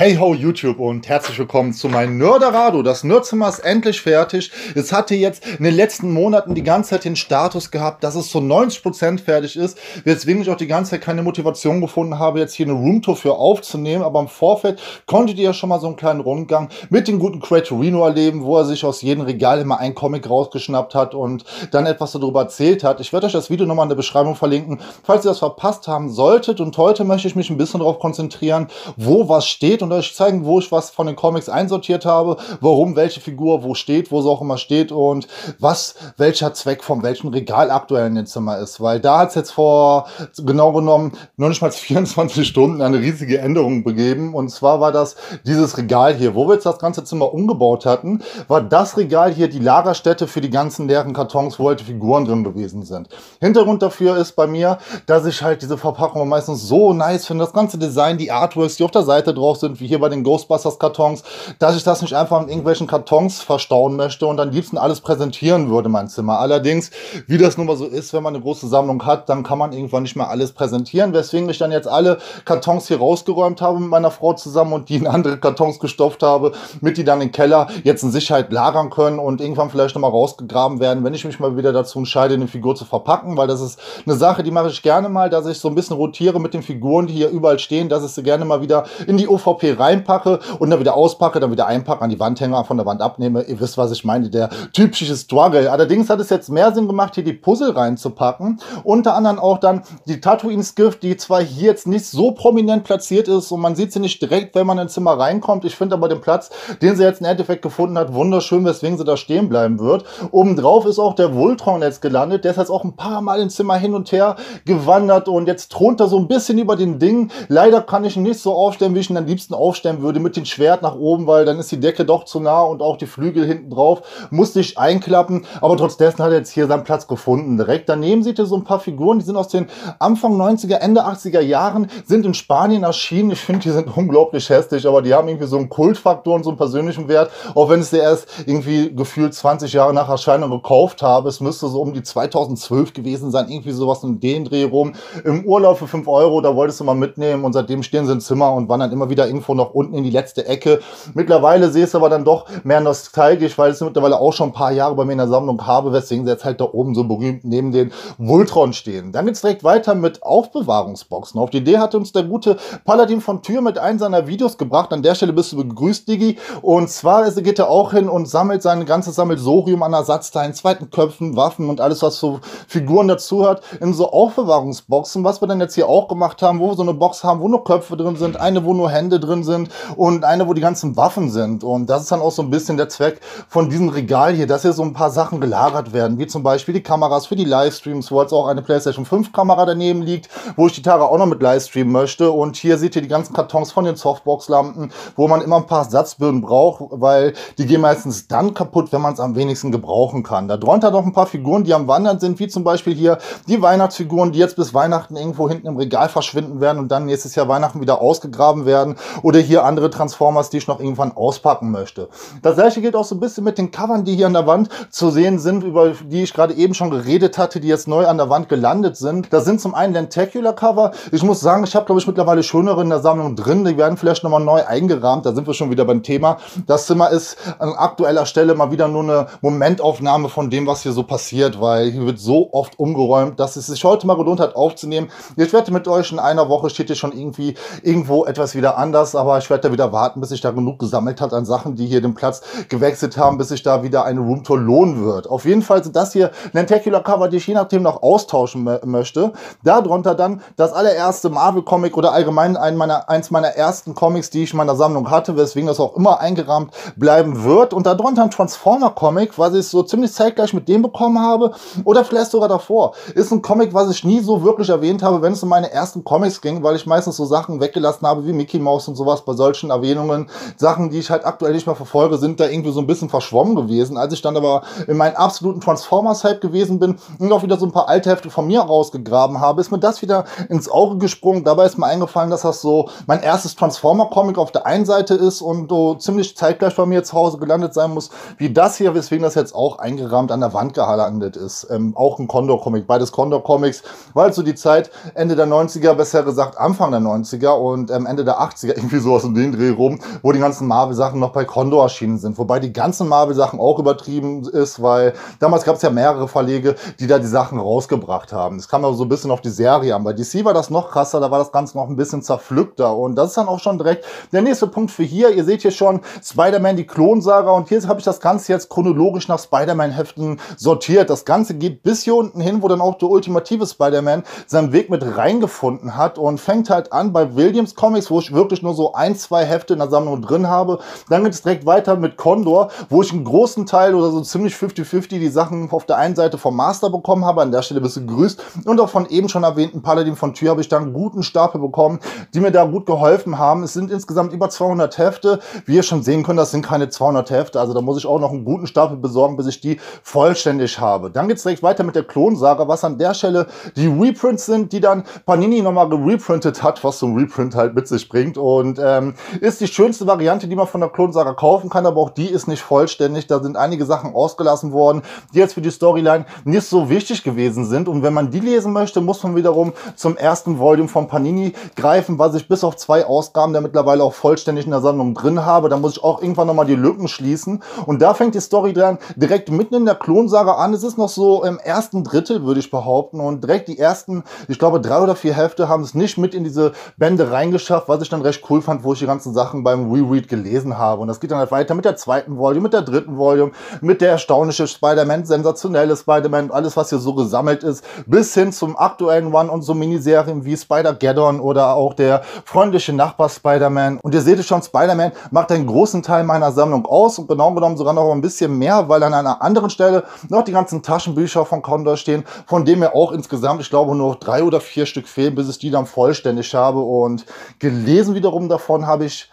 Hey ho YouTube und herzlich willkommen zu meinem Nerderado. Das Nerdzimmer ist endlich fertig. Es hatte jetzt in den letzten Monaten die ganze Zeit den Status gehabt, dass es zu 90% fertig ist, weswegen ich auch die ganze Zeit keine Motivation gefunden habe, jetzt hier eine Roomtour für aufzunehmen. Aber im Vorfeld konntet ihr ja schon mal so einen kleinen Rundgang mit dem guten Creatorino erleben, wo er sich aus jedem Regal immer ein Comic rausgeschnappt hat und dann etwas darüber erzählt hat. Ich werde euch das Video nochmal in der Beschreibung verlinken, falls ihr das verpasst haben solltet. Und heute möchte ich mich ein bisschen darauf konzentrieren, wo was steht und euch zeigen, wo ich was von den Comics einsortiert habe, warum welche Figur wo steht, wo sie auch immer steht und was welcher Zweck von welchem Regal aktuell in dem Zimmer ist. Weil da hat es jetzt vor genau genommen noch nicht mal 24 Stunden eine riesige Änderung begeben. Und zwar war das dieses Regal hier, wo wir jetzt das ganze Zimmer umgebaut hatten, war das Regal hier die Lagerstätte für die ganzen leeren Kartons, wo halt Figuren drin gewesen sind. Hintergrund dafür ist bei mir, dass ich halt diese Verpackung meistens so nice finde. Das ganze Design, die Artworks, die auf der Seite drauf sind, wie hier bei den Ghostbusters-Kartons, dass ich das nicht einfach in irgendwelchen Kartons verstauen möchte und am liebsten alles präsentieren würde, mein Zimmer. Allerdings, wie das nun mal so ist, wenn man eine große Sammlung hat, dann kann man irgendwann nicht mehr alles präsentieren, weswegen ich dann jetzt alle Kartons hier rausgeräumt habe mit meiner Frau zusammen und die in andere Kartons gestopft habe, mit die dann im Keller jetzt in Sicherheit lagern können und irgendwann vielleicht nochmal rausgegraben werden, wenn ich mich mal wieder dazu entscheide, eine Figur zu verpacken, weil das ist eine Sache, die mache ich gerne mal, dass ich so ein bisschen rotiere mit den Figuren, die hier überall stehen, dass ich sie gerne mal wieder in die OVP OP reinpacke und dann wieder auspacke, dann wieder einpacke, an die Wand hänge, von der Wand abnehme. Ihr wisst, was ich meine, der typische Struggle. Allerdings hat es jetzt mehr Sinn gemacht, hier die Puzzle reinzupacken. Unter anderem auch dann die Tatooine-Skiff, die zwar hier jetzt nicht so prominent platziert ist und man sieht sie nicht direkt, wenn man ins Zimmer reinkommt. Ich finde aber den Platz, den sie jetzt im Endeffekt gefunden hat, wunderschön, weswegen sie da stehen bleiben wird. Obendrauf ist auch der Voltron jetzt gelandet. Der ist jetzt auch ein paar Mal im Zimmer hin und her gewandert und jetzt thront er so ein bisschen über den Ding. Leider kann ich ihn nicht so aufstellen, wie ich ihn am liebsten aufstellen würde mit dem Schwert nach oben, weil dann ist die Decke doch zu nah und auch die Flügel hinten drauf. Musste ich einklappen, aber trotzdem hat er jetzt hier seinen Platz gefunden. Direkt daneben seht ihr so ein paar Figuren, die sind aus den Anfang 90er, Ende 80er Jahren, sind in Spanien erschienen. Ich finde, die sind unglaublich hässlich, aber die haben irgendwie so einen Kultfaktor und so einen persönlichen Wert, auch wenn ich sie erst irgendwie gefühlt 20 Jahre nach Erscheinung gekauft habe. Es müsste so um die 2012 gewesen sein, irgendwie sowas in den Dreh rum. Im Urlaub für 5 Euro, da wolltest du mal mitnehmen und seitdem stehen sie im Zimmer und wandern immer wieder irgendwo noch unten in die letzte Ecke. Mittlerweile sehe ich es aber dann doch mehr nostalgisch, weil ich mittlerweile auch schon ein paar Jahre bei mir in der Sammlung habe, weswegen sie jetzt halt da oben so berühmt neben den Voltron stehen. Dann geht es direkt weiter mit Aufbewahrungsboxen. Auf die Idee hatte uns der gute Paladin von Tür mit einem seiner Videos gebracht. An der Stelle bist du begrüßt, Digi. Und zwar geht er auch hin und sammelt sein ganzes Sammelsorium an Ersatzteilen, zweiten Köpfen, Waffen und alles, was so Figuren dazu hat, in so Aufbewahrungsboxen, was wir dann jetzt hier auch gemacht haben, wo wir so eine Box haben, wo nur Köpfe drin sind, eine, wo nur Hände drin sind und eine, wo die ganzen Waffen sind. Und das ist dann auch so ein bisschen der Zweck von diesem Regal hier, dass hier so ein paar Sachen gelagert werden, wie zum Beispiel die Kameras für die Livestreams, wo jetzt auch eine PlayStation 5 Kamera daneben liegt, wo ich die Tage auch noch mit Livestreamen möchte. Und hier seht ihr die ganzen Kartons von den Softbox-Lampen, wo man immer ein paar Satzböden braucht, weil die gehen meistens dann kaputt, wenn man es am wenigsten gebrauchen kann. Da drunter noch ein paar Figuren, die am Wandern sind, wie zum Beispiel hier die Weihnachtsfiguren, die jetzt bis Weihnachten irgendwo hinten im Regal verschwinden werden und dann nächstes Jahr Weihnachten wieder ausgegraben werden. Oder hier andere Transformers, die ich noch irgendwann auspacken möchte. Das gleiche gilt auch so ein bisschen mit den Covern, die hier an der Wand zu sehen sind, über die ich gerade eben schon geredet hatte, die jetzt neu an der Wand gelandet sind. Da sind zum einen Lentacular Cover. Ich muss sagen, ich habe glaube ich mittlerweile schönere in der Sammlung drin. Die werden vielleicht nochmal neu eingerahmt. Da sind wir schon wieder beim Thema. Das Zimmer ist an aktueller Stelle mal wieder nur eine Momentaufnahme von dem, was hier so passiert, weil hier wird so oft umgeräumt, dass es sich heute mal gelohnt hat aufzunehmen. Ich werde mit euch in einer Woche steht hier schon irgendwie irgendwo etwas wieder anders, aber ich werde da wieder warten, bis sich da genug gesammelt hat an Sachen, die hier den Platz gewechselt haben, bis sich da wieder eine Roomtour lohnen wird. Auf jeden Fall sind das hier Lentacular Cover, die ich je nachdem noch austauschen möchte. Darunter dann das allererste Marvel-Comic oder allgemein ein meiner, eins meiner ersten Comics, die ich in meiner Sammlung hatte, weswegen das auch immer eingerahmt bleiben wird. Und darunter ein Transformer-Comic, was ich so ziemlich zeitgleich mit dem bekommen habe oder vielleicht sogar davor. Ist ein Comic, was ich nie so wirklich erwähnt habe, wenn es um meine ersten Comics ging, weil ich meistens so Sachen weggelassen habe wie Mickey Mouse und sowas bei solchen Erwähnungen. Sachen, die ich halt aktuell nicht mehr verfolge, sind da irgendwie so ein bisschen verschwommen gewesen. Als ich dann aber in meinen absoluten Transformers-Hype gewesen bin und auch wieder so ein paar alte Hefte von mir rausgegraben habe, ist mir das wieder ins Auge gesprungen. Dabei ist mir eingefallen, dass das so mein erstes Transformer-Comic auf der einen Seite ist und so ziemlich zeitgleich bei mir zu Hause gelandet sein muss, wie das hier, weswegen das jetzt auch eingerahmt an der Wand gelandet ist. Ähm, auch ein Condor-Comic, beides Condor-Comics, weil so die Zeit Ende der 90er, besser gesagt Anfang der 90er und ähm, Ende der 80er irgendwie sowas um den Dreh rum, wo die ganzen Marvel-Sachen noch bei Condor erschienen sind. Wobei die ganzen Marvel-Sachen auch übertrieben ist, weil damals gab es ja mehrere Verlege, die da die Sachen rausgebracht haben. Das kam ja so ein bisschen auf die Serie an. Bei DC war das noch krasser, da war das Ganze noch ein bisschen zerpflückter. Und das ist dann auch schon direkt der nächste Punkt für hier. Ihr seht hier schon Spider-Man, die Klonsaga. Und hier habe ich das Ganze jetzt chronologisch nach Spider-Man-Heften sortiert. Das Ganze geht bis hier unten hin, wo dann auch der ultimative Spider-Man seinen Weg mit reingefunden hat und fängt halt an bei Williams Comics, wo ich wirklich nur so ein, zwei Hefte in der Sammlung drin habe. Dann geht es direkt weiter mit Condor, wo ich einen großen Teil oder so ziemlich 50-50 die Sachen auf der einen Seite vom Master bekommen habe. An der Stelle bist du gegrüßt. Und auch von eben schon erwähnten Paladin von Tür habe ich dann einen guten Stapel bekommen, die mir da gut geholfen haben. Es sind insgesamt über 200 Hefte. Wie ihr schon sehen könnt, das sind keine 200 Hefte. Also da muss ich auch noch einen guten Stapel besorgen, bis ich die vollständig habe. Dann geht es direkt weiter mit der Klonsaga, was an der Stelle die Reprints sind, die dann Panini nochmal gereprintet hat, was so ein Reprint halt mit sich bringt. Und ähm, ist die schönste Variante, die man von der Klonsaga kaufen kann, aber auch die ist nicht vollständig. Da sind einige Sachen ausgelassen worden, die jetzt für die Storyline nicht so wichtig gewesen sind. Und wenn man die lesen möchte, muss man wiederum zum ersten Volume von Panini greifen, was ich bis auf zwei Ausgaben der mittlerweile auch vollständig in der Sammlung drin habe. Da muss ich auch irgendwann nochmal die Lücken schließen. Und da fängt die Story dann direkt mitten in der Klonsaga an. Es ist noch so im ersten Drittel, würde ich behaupten. Und direkt die ersten, ich glaube, drei oder vier Hefte haben es nicht mit in diese Bände reingeschafft, was ich dann recht cool fand, wo ich die ganzen Sachen beim Reread gelesen habe. Und das geht dann halt weiter mit der zweiten Volume, mit der dritten Volume, mit der erstaunliche Spider-Man, sensationelle Spider-Man, alles, was hier so gesammelt ist, bis hin zum aktuellen One und so Miniserien wie Spider-Geddon oder auch der freundliche Nachbar Spider-Man. Und ihr seht es schon, Spider-Man macht einen großen Teil meiner Sammlung aus und genau genommen sogar noch ein bisschen mehr, weil an einer anderen Stelle noch die ganzen Taschenbücher von Condor stehen, von denen mir auch insgesamt, ich glaube, nur drei oder vier Stück fehlen, bis ich die dann vollständig habe. Und gelesen wiederum davon habe ich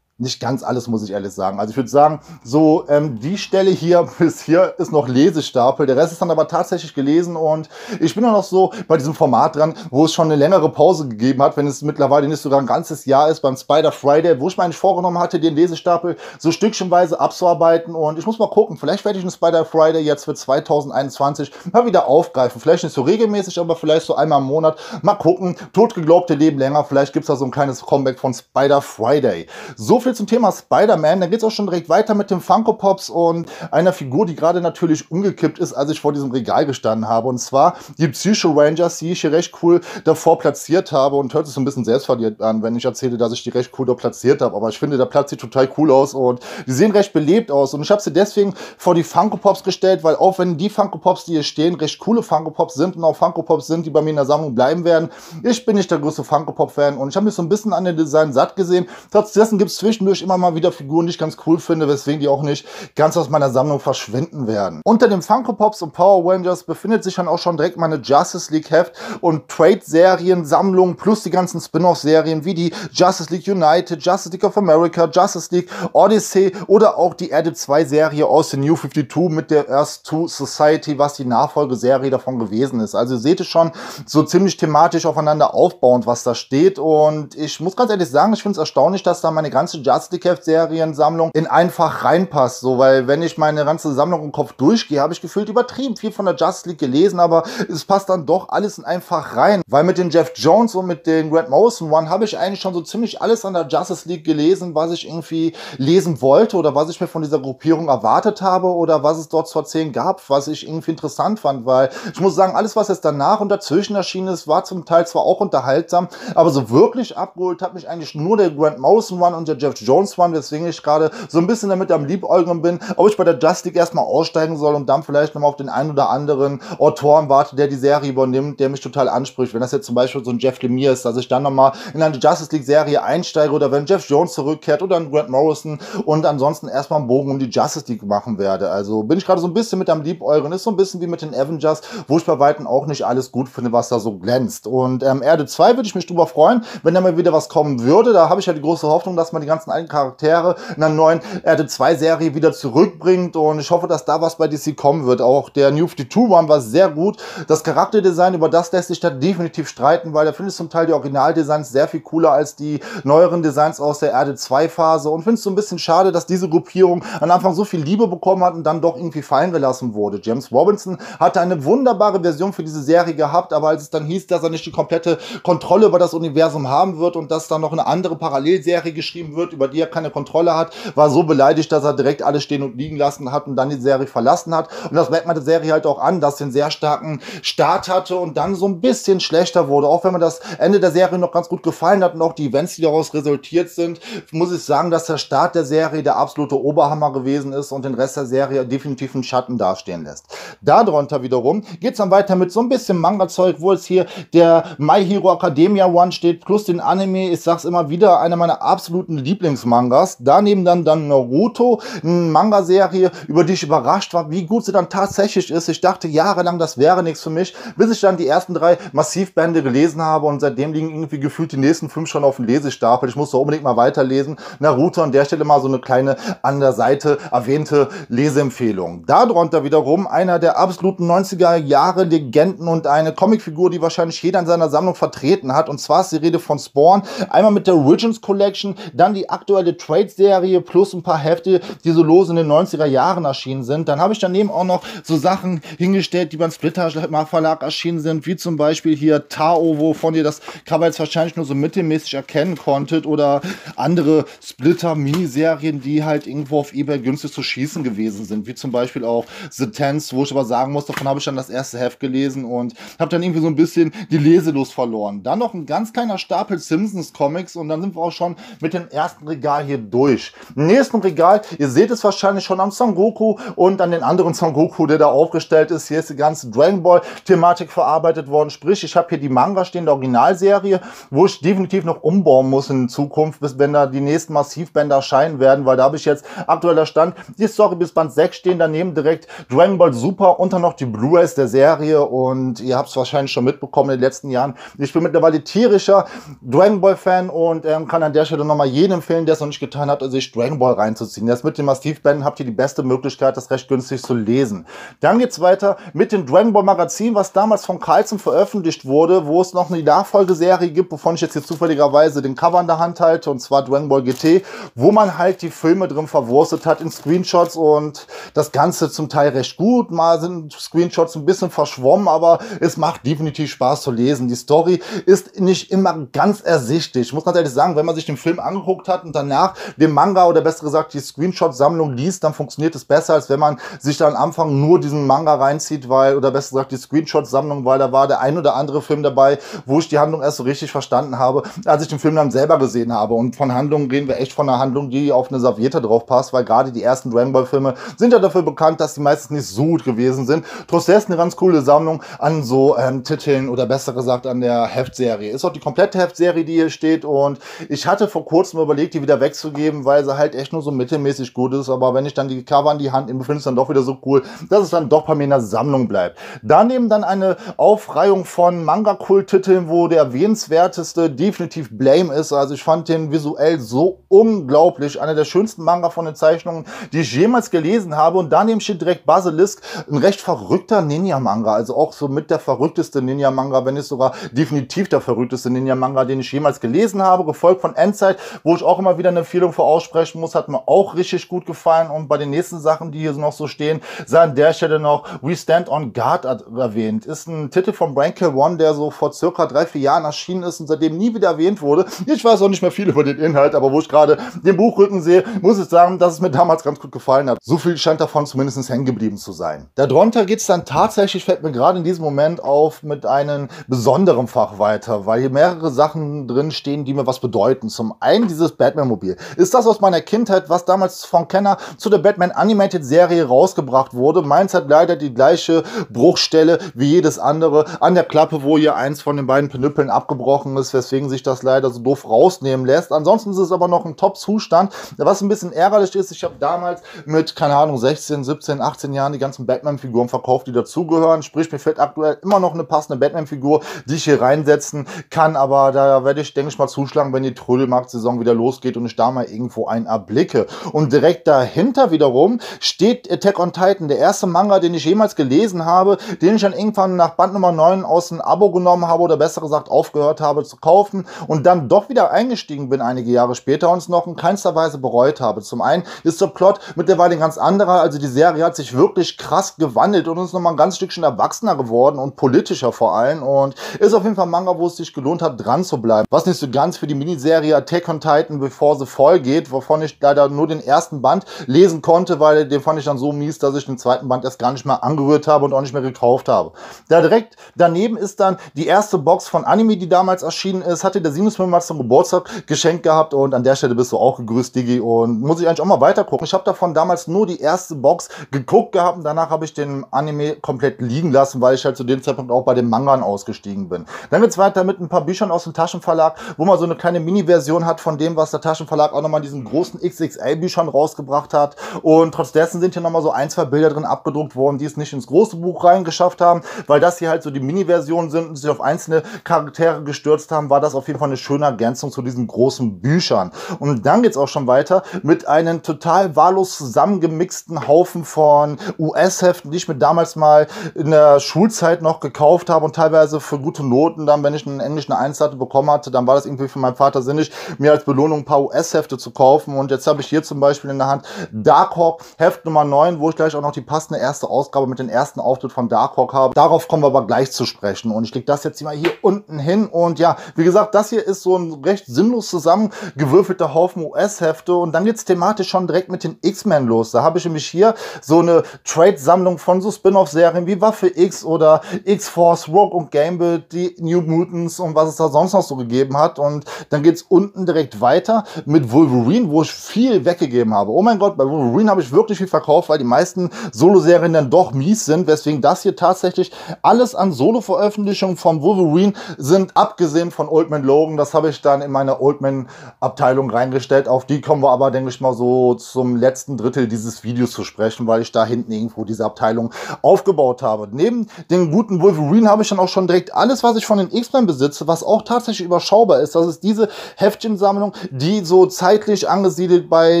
nicht ganz alles, muss ich ehrlich sagen. Also ich würde sagen, so ähm, die Stelle hier bis hier ist noch Lesestapel. Der Rest ist dann aber tatsächlich gelesen und ich bin auch noch so bei diesem Format dran, wo es schon eine längere Pause gegeben hat, wenn es mittlerweile nicht sogar ein ganzes Jahr ist beim Spider Friday, wo ich mir eigentlich vorgenommen hatte, den Lesestapel so stückchenweise abzuarbeiten und ich muss mal gucken, vielleicht werde ich einen Spider Friday jetzt für 2021 mal wieder aufgreifen. Vielleicht nicht so regelmäßig, aber vielleicht so einmal im Monat. Mal gucken, totgeglaubte Leben länger, vielleicht gibt es da so ein kleines Comeback von Spider Friday. So viel zum Thema Spider-Man. Da geht es auch schon direkt weiter mit dem Funko Pops und einer Figur, die gerade natürlich umgekippt ist, als ich vor diesem Regal gestanden habe. Und zwar die Psycho Rangers, die ich hier recht cool davor platziert habe. Und hört sich so ein bisschen selbstverliebt an, wenn ich erzähle, dass ich die recht cool da platziert habe. Aber ich finde, der Platz sieht total cool aus und die sehen recht belebt aus. Und ich habe sie deswegen vor die Funko Pops gestellt, weil auch wenn die Funko Pops, die hier stehen, recht coole Funko Pops sind und auch Funko Pops sind, die bei mir in der Sammlung bleiben werden, ich bin nicht der größte Funko Pop Fan und ich habe mich so ein bisschen an den Design satt gesehen. Trotz dessen gibt es zwischendurch immer mal wieder Figuren, die ich ganz cool finde, weswegen die auch nicht ganz aus meiner Sammlung verschwinden werden. Unter den Funko Pops und Power Rangers befindet sich dann auch schon direkt meine Justice League Heft und Trade-Serien, Sammlung plus die ganzen Spin-off-Serien wie die Justice League United, Justice League of America, Justice League Odyssey oder auch die Added 2 Serie aus den New 52 mit der Earth 2 Society, was die Nachfolgeserie davon gewesen ist. Also ihr seht es schon so ziemlich thematisch aufeinander aufbauend, was da steht und ich muss ganz ehrlich sagen, ich finde es erstaunlich, dass da meine ganze Justice Heft Seriensammlung in einfach reinpasst, so weil wenn ich meine ganze Sammlung im Kopf durchgehe, habe ich gefühlt übertrieben viel von der Justice League gelesen, aber es passt dann doch alles in einfach rein, weil mit den Jeff Jones und mit den Grant Morrison One habe ich eigentlich schon so ziemlich alles an der Justice League gelesen, was ich irgendwie lesen wollte oder was ich mir von dieser Gruppierung erwartet habe oder was es dort zu erzählen gab, was ich irgendwie interessant fand, weil ich muss sagen, alles was jetzt danach und dazwischen erschienen ist, war zum Teil zwar auch unterhaltsam, aber so wirklich abgeholt hat mich eigentlich nur der Grant Morrison One und der Jeff Jones One, weswegen ich gerade so ein bisschen damit am Liebäugeln bin, ob ich bei der Justice League erstmal aussteigen soll und dann vielleicht nochmal auf den einen oder anderen Autoren warte, der die Serie übernimmt, der mich total anspricht. Wenn das jetzt zum Beispiel so ein Jeff Lemire ist, dass ich dann nochmal in eine Justice League Serie einsteige oder wenn Jeff Jones zurückkehrt oder ein Grant Morrison und ansonsten erstmal einen Bogen um die Justice League machen werde. Also bin ich gerade so ein bisschen mit am Liebäugeln. Ist so ein bisschen wie mit den Avengers, wo ich bei Weitem auch nicht alles gut finde, was da so glänzt. Und ähm, Erde 2 würde ich mich drüber freuen, wenn da mal wieder was kommen würde. Da habe ich ja die große Hoffnung, dass man die ganze ganzen alten Charaktere in einer neuen Erde 2 Serie wieder zurückbringt und ich hoffe, dass da was bei DC kommen wird. Auch der New 52 One war sehr gut. Das Charakterdesign, über das lässt sich da definitiv streiten, weil da finde ich zum Teil die Originaldesigns sehr viel cooler als die neueren Designs aus der Erde 2 Phase und finde es so ein bisschen schade, dass diese Gruppierung am Anfang so viel Liebe bekommen hat und dann doch irgendwie fallen gelassen wurde. James Robinson hatte eine wunderbare Version für diese Serie gehabt, aber als es dann hieß, dass er nicht die komplette Kontrolle über das Universum haben wird und dass dann noch eine andere Parallelserie geschrieben wird, über die er keine Kontrolle hat, war so beleidigt, dass er direkt alles stehen und liegen lassen hat und dann die Serie verlassen hat. Und das merkt man der Serie halt auch an, dass sie einen sehr starken Start hatte und dann so ein bisschen schlechter wurde. Auch wenn mir das Ende der Serie noch ganz gut gefallen hat und auch die Events, die daraus resultiert sind, muss ich sagen, dass der Start der Serie der absolute Oberhammer gewesen ist und den Rest der Serie definitiv einen Schatten dastehen lässt. Darunter wiederum geht es dann weiter mit so ein bisschen Manga-Zeug, wo es hier der My Hero Academia One steht, plus den Anime, ich sag's immer wieder, einer meiner absoluten Lieblingsmangas. Daneben dann, dann Naruto, eine Manga-Serie, über die ich überrascht war, wie gut sie dann tatsächlich ist. Ich dachte jahrelang, das wäre nichts für mich, bis ich dann die ersten drei Massivbände gelesen habe und seitdem liegen irgendwie gefühlt die nächsten fünf schon auf dem Lesestapel. Ich musste unbedingt mal weiterlesen. Naruto an der Stelle mal so eine kleine an der Seite erwähnte Leseempfehlung. Darunter wiederum einer der absoluten 90er Jahre Legenden und eine Comicfigur, die wahrscheinlich jeder in seiner Sammlung vertreten hat. Und zwar ist die Rede von Spawn. Einmal mit der Origins Collection, dann die aktuelle Trade-Serie plus ein paar Hefte, die so los in den 90er Jahren erschienen sind. Dann habe ich daneben auch noch so Sachen hingestellt, die beim Splitter Verlag erschienen sind, wie zum Beispiel hier Tao, wovon ihr das Cover jetzt wahrscheinlich nur so mittelmäßig erkennen konntet oder andere Splitter-Miniserien, die halt irgendwo auf Ebay günstig zu schießen gewesen sind, wie zum Beispiel auch The Tense, wo ich aber sagen muss, davon habe ich dann das erste Heft gelesen und habe dann irgendwie so ein bisschen die Leselust verloren. Dann noch ein ganz kleiner Stapel Simpsons Comics und dann sind wir auch schon mit dem ersten Regal hier durch. Im nächsten Regal, ihr seht es wahrscheinlich schon am Son Goku und an den anderen Son Goku, der da aufgestellt ist. Hier ist die ganze Dragon Ball Thematik verarbeitet worden. Sprich, ich habe hier die Manga stehen, der Originalserie, wo ich definitiv noch umbauen muss in Zukunft, bis wenn da die nächsten Massivbänder erscheinen werden, weil da habe ich jetzt aktueller Stand die Story bis Band 6 stehen, daneben direkt Dragon Ball Super und dann noch die Blu-rays der Serie und ihr habt es wahrscheinlich schon mitbekommen in den letzten Jahren. Ich bin mittlerweile tierischer Dragon Ball Fan und ähm, kann an der Stelle nochmal jedem empfehlen, der es noch nicht getan hat, sich Dragon Ball reinzuziehen. Jetzt mit den Massivbänden habt ihr die beste Möglichkeit, das recht günstig zu lesen. Dann geht's weiter mit dem Dragon Ball Magazin, was damals von Carlson veröffentlicht wurde, wo es noch eine Nachfolgeserie gibt, wovon ich jetzt hier zufälligerweise den Cover in der Hand halte, und zwar Dragon Ball GT, wo man halt die Filme drin verwurstet hat in Screenshots und das Ganze zum Teil recht gut. Mal sind Screenshots ein bisschen verschwommen, aber es macht definitiv Spaß zu lesen. Die Story ist nicht immer ganz ersichtlich. Ich muss ganz sagen, wenn man sich den Film angeguckt hat und danach den Manga oder besser gesagt die Screenshot-Sammlung liest, dann funktioniert es besser, als wenn man sich da am Anfang nur diesen Manga reinzieht, weil, oder besser gesagt die Screenshot-Sammlung, weil da war der ein oder andere Film dabei, wo ich die Handlung erst so richtig verstanden habe, als ich den Film dann selber gesehen habe. Und von Handlungen reden wir echt von einer Handlung, die auf eine Serviette drauf passt, weil gerade die ersten Dragon Ball Filme sind ja dafür bekannt, dass die meistens nicht so gut gewesen sind. Trotz dessen eine ganz coole Sammlung an so ähm, Titeln oder besser gesagt an der Heftserie. Ist auch die komplette Heftserie, die hier steht und ich hatte vor kurzem überlegt, die wieder wegzugeben, weil sie halt echt nur so mittelmäßig gut ist, aber wenn ich dann die Cover in die Hand nehme, finde ich es dann doch wieder so cool, dass es dann doch bei mir in der Sammlung bleibt. Daneben dann eine Aufreihung von Manga-Kult-Titeln, wo der erwähnenswerteste definitiv Blame ist. Also ich fand den visuell so unglaublich. Einer der schönsten Manga von den Zeichnungen, die ich jemals gelesen habe. Und daneben steht direkt Basilisk, ein recht verrückter Ninja-Manga. Also auch so mit der verrückteste Ninja-Manga, wenn nicht sogar definitiv der verrückteste Ninja-Manga, den ich jemals gelesen habe. Gefolgt von Endzeit, wo ich auch immer wieder eine Empfehlung für aussprechen muss. Hat mir auch richtig gut gefallen. Und bei den nächsten Sachen, die hier noch so stehen, sei an der Stelle noch We Stand on Guard erwähnt. Ist ein Titel von Brankel One, der so vor circa drei, vier Jahren erschienen ist und seitdem nie wieder erwähnt wurde. Ich weiß auch nicht mehr viel über den Inhalt, aber wo ich gerade den Buchrücken sehe, muss ich sagen, dass es mir damals ganz gut gefallen hat. So viel scheint davon zumindest hängen geblieben zu sein. Darunter geht es dann tatsächlich, fällt mir gerade in diesem Moment auf, mit einem besonderen Fach weiter, weil hier mehrere Sachen drin stehen, die mir was bedeuten. Zum einen dieses Batman-Mobil. Ist das aus meiner Kindheit, was damals von Kenner zu der Batman Animated Serie rausgebracht wurde. Meins hat leider die gleiche Bruchstelle wie jedes andere an der Klappe, wo hier eins von den beiden Penüppeln abgebrochen ist, weswegen sich das leider so doof rausnehmen lässt. Ansonsten ist es aber noch ein Top-Zustand. Was ein bisschen ärgerlich ist, ich habe damals mit, keine Ahnung, 16, 17, 18 Jahren die ganzen Batman-Figuren verkauft, die dazugehören. Sprich, mir fehlt aktuell immer noch eine passende Batman-Figur, die ich hier reinsetzen kann. Aber da werde ich, denke ich mal, zuschlagen, wenn die Trödelmarkt-Saison wieder losgeht losgeht und ich da mal irgendwo einen erblicke. Und direkt dahinter wiederum steht Attack on Titan, der erste Manga, den ich jemals gelesen habe, den ich dann irgendwann nach Band Nummer 9 aus dem Abo genommen habe oder besser gesagt aufgehört habe zu kaufen und dann doch wieder eingestiegen bin einige Jahre später und es noch in keinster Weise bereut habe. Zum einen ist der Plot mittlerweile ein ganz anderer, also die Serie hat sich wirklich krass gewandelt und ist nochmal ein ganz Stückchen erwachsener geworden und politischer vor allem und ist auf jeden Fall ein Manga, wo es sich gelohnt hat, dran zu bleiben. Was nicht so ganz für die Miniserie Attack on Titan Before the Fall geht, wovon ich leider nur den ersten Band lesen konnte, weil den fand ich dann so mies, dass ich den zweiten Band erst gar nicht mehr angerührt habe und auch nicht mehr gekauft habe. Da direkt daneben ist dann die erste Box von Anime, die damals erschienen ist, hatte der Sinus mal zum Geburtstag geschenkt gehabt und an der Stelle bist du auch gegrüßt, Digi, und muss ich eigentlich auch mal weiter gucken. Ich habe davon damals nur die erste Box geguckt gehabt und danach habe ich den Anime komplett liegen lassen, weil ich halt zu dem Zeitpunkt auch bei den Mangan ausgestiegen bin. Dann geht's weiter mit ein paar Büchern aus dem Taschenverlag, wo man so eine kleine Mini-Version hat von dem, was der Taschenverlag auch nochmal diesen großen XXL-Büchern rausgebracht hat. Und trotz dessen sind hier nochmal so ein, zwei Bilder drin abgedruckt worden, die es nicht ins große Buch reingeschafft haben, weil das hier halt so die Mini-Versionen sind und sich auf einzelne Charaktere gestürzt haben, war das auf jeden Fall eine schöne Ergänzung zu diesen großen Büchern. Und dann geht's auch schon weiter mit einem total wahllos zusammengemixten Haufen von US-Heften, die ich mir damals mal in der Schulzeit noch gekauft habe und teilweise für gute Noten dann, wenn ich einen englischen Eins hatte, bekommen hatte, dann war das irgendwie für meinen Vater sinnig, mir als Belohnung ein paar US-Hefte zu kaufen. Und jetzt habe ich hier zum Beispiel in der Hand Darkhawk Heft Nummer 9, wo ich gleich auch noch die passende erste Ausgabe mit dem ersten Auftritt von Darkhawk habe. Darauf kommen wir aber gleich zu sprechen. Und ich lege das jetzt mal hier unten hin. Und ja, wie gesagt, das hier ist so ein recht sinnlos zusammengewürfelter Haufen US-Hefte. Und dann geht's thematisch schon direkt mit den X-Men los. Da habe ich nämlich hier so eine Trade-Sammlung von so Spin-off-Serien wie Waffe X oder X-Force, Rogue und Gambit, die New Mutants und was es da sonst noch so gegeben hat. Und dann geht's unten direkt weiter mit Wolverine, wo ich viel weggegeben habe. Oh mein Gott, bei Wolverine habe ich wirklich viel verkauft, weil die meisten Solo-Serien dann doch mies sind, weswegen das hier tatsächlich alles an Solo-Veröffentlichungen von Wolverine sind, abgesehen von Old Man Logan. Das habe ich dann in meine Old Man-Abteilung reingestellt. Auf die kommen wir aber, denke ich mal, so zum letzten Drittel dieses Videos zu sprechen, weil ich da hinten irgendwo diese Abteilung aufgebaut habe. Neben den guten Wolverine habe ich dann auch schon direkt alles, was ich von den X-Men besitze, was auch tatsächlich überschaubar ist. Das ist diese Heftchensammlung, die so zeitlich angesiedelt bei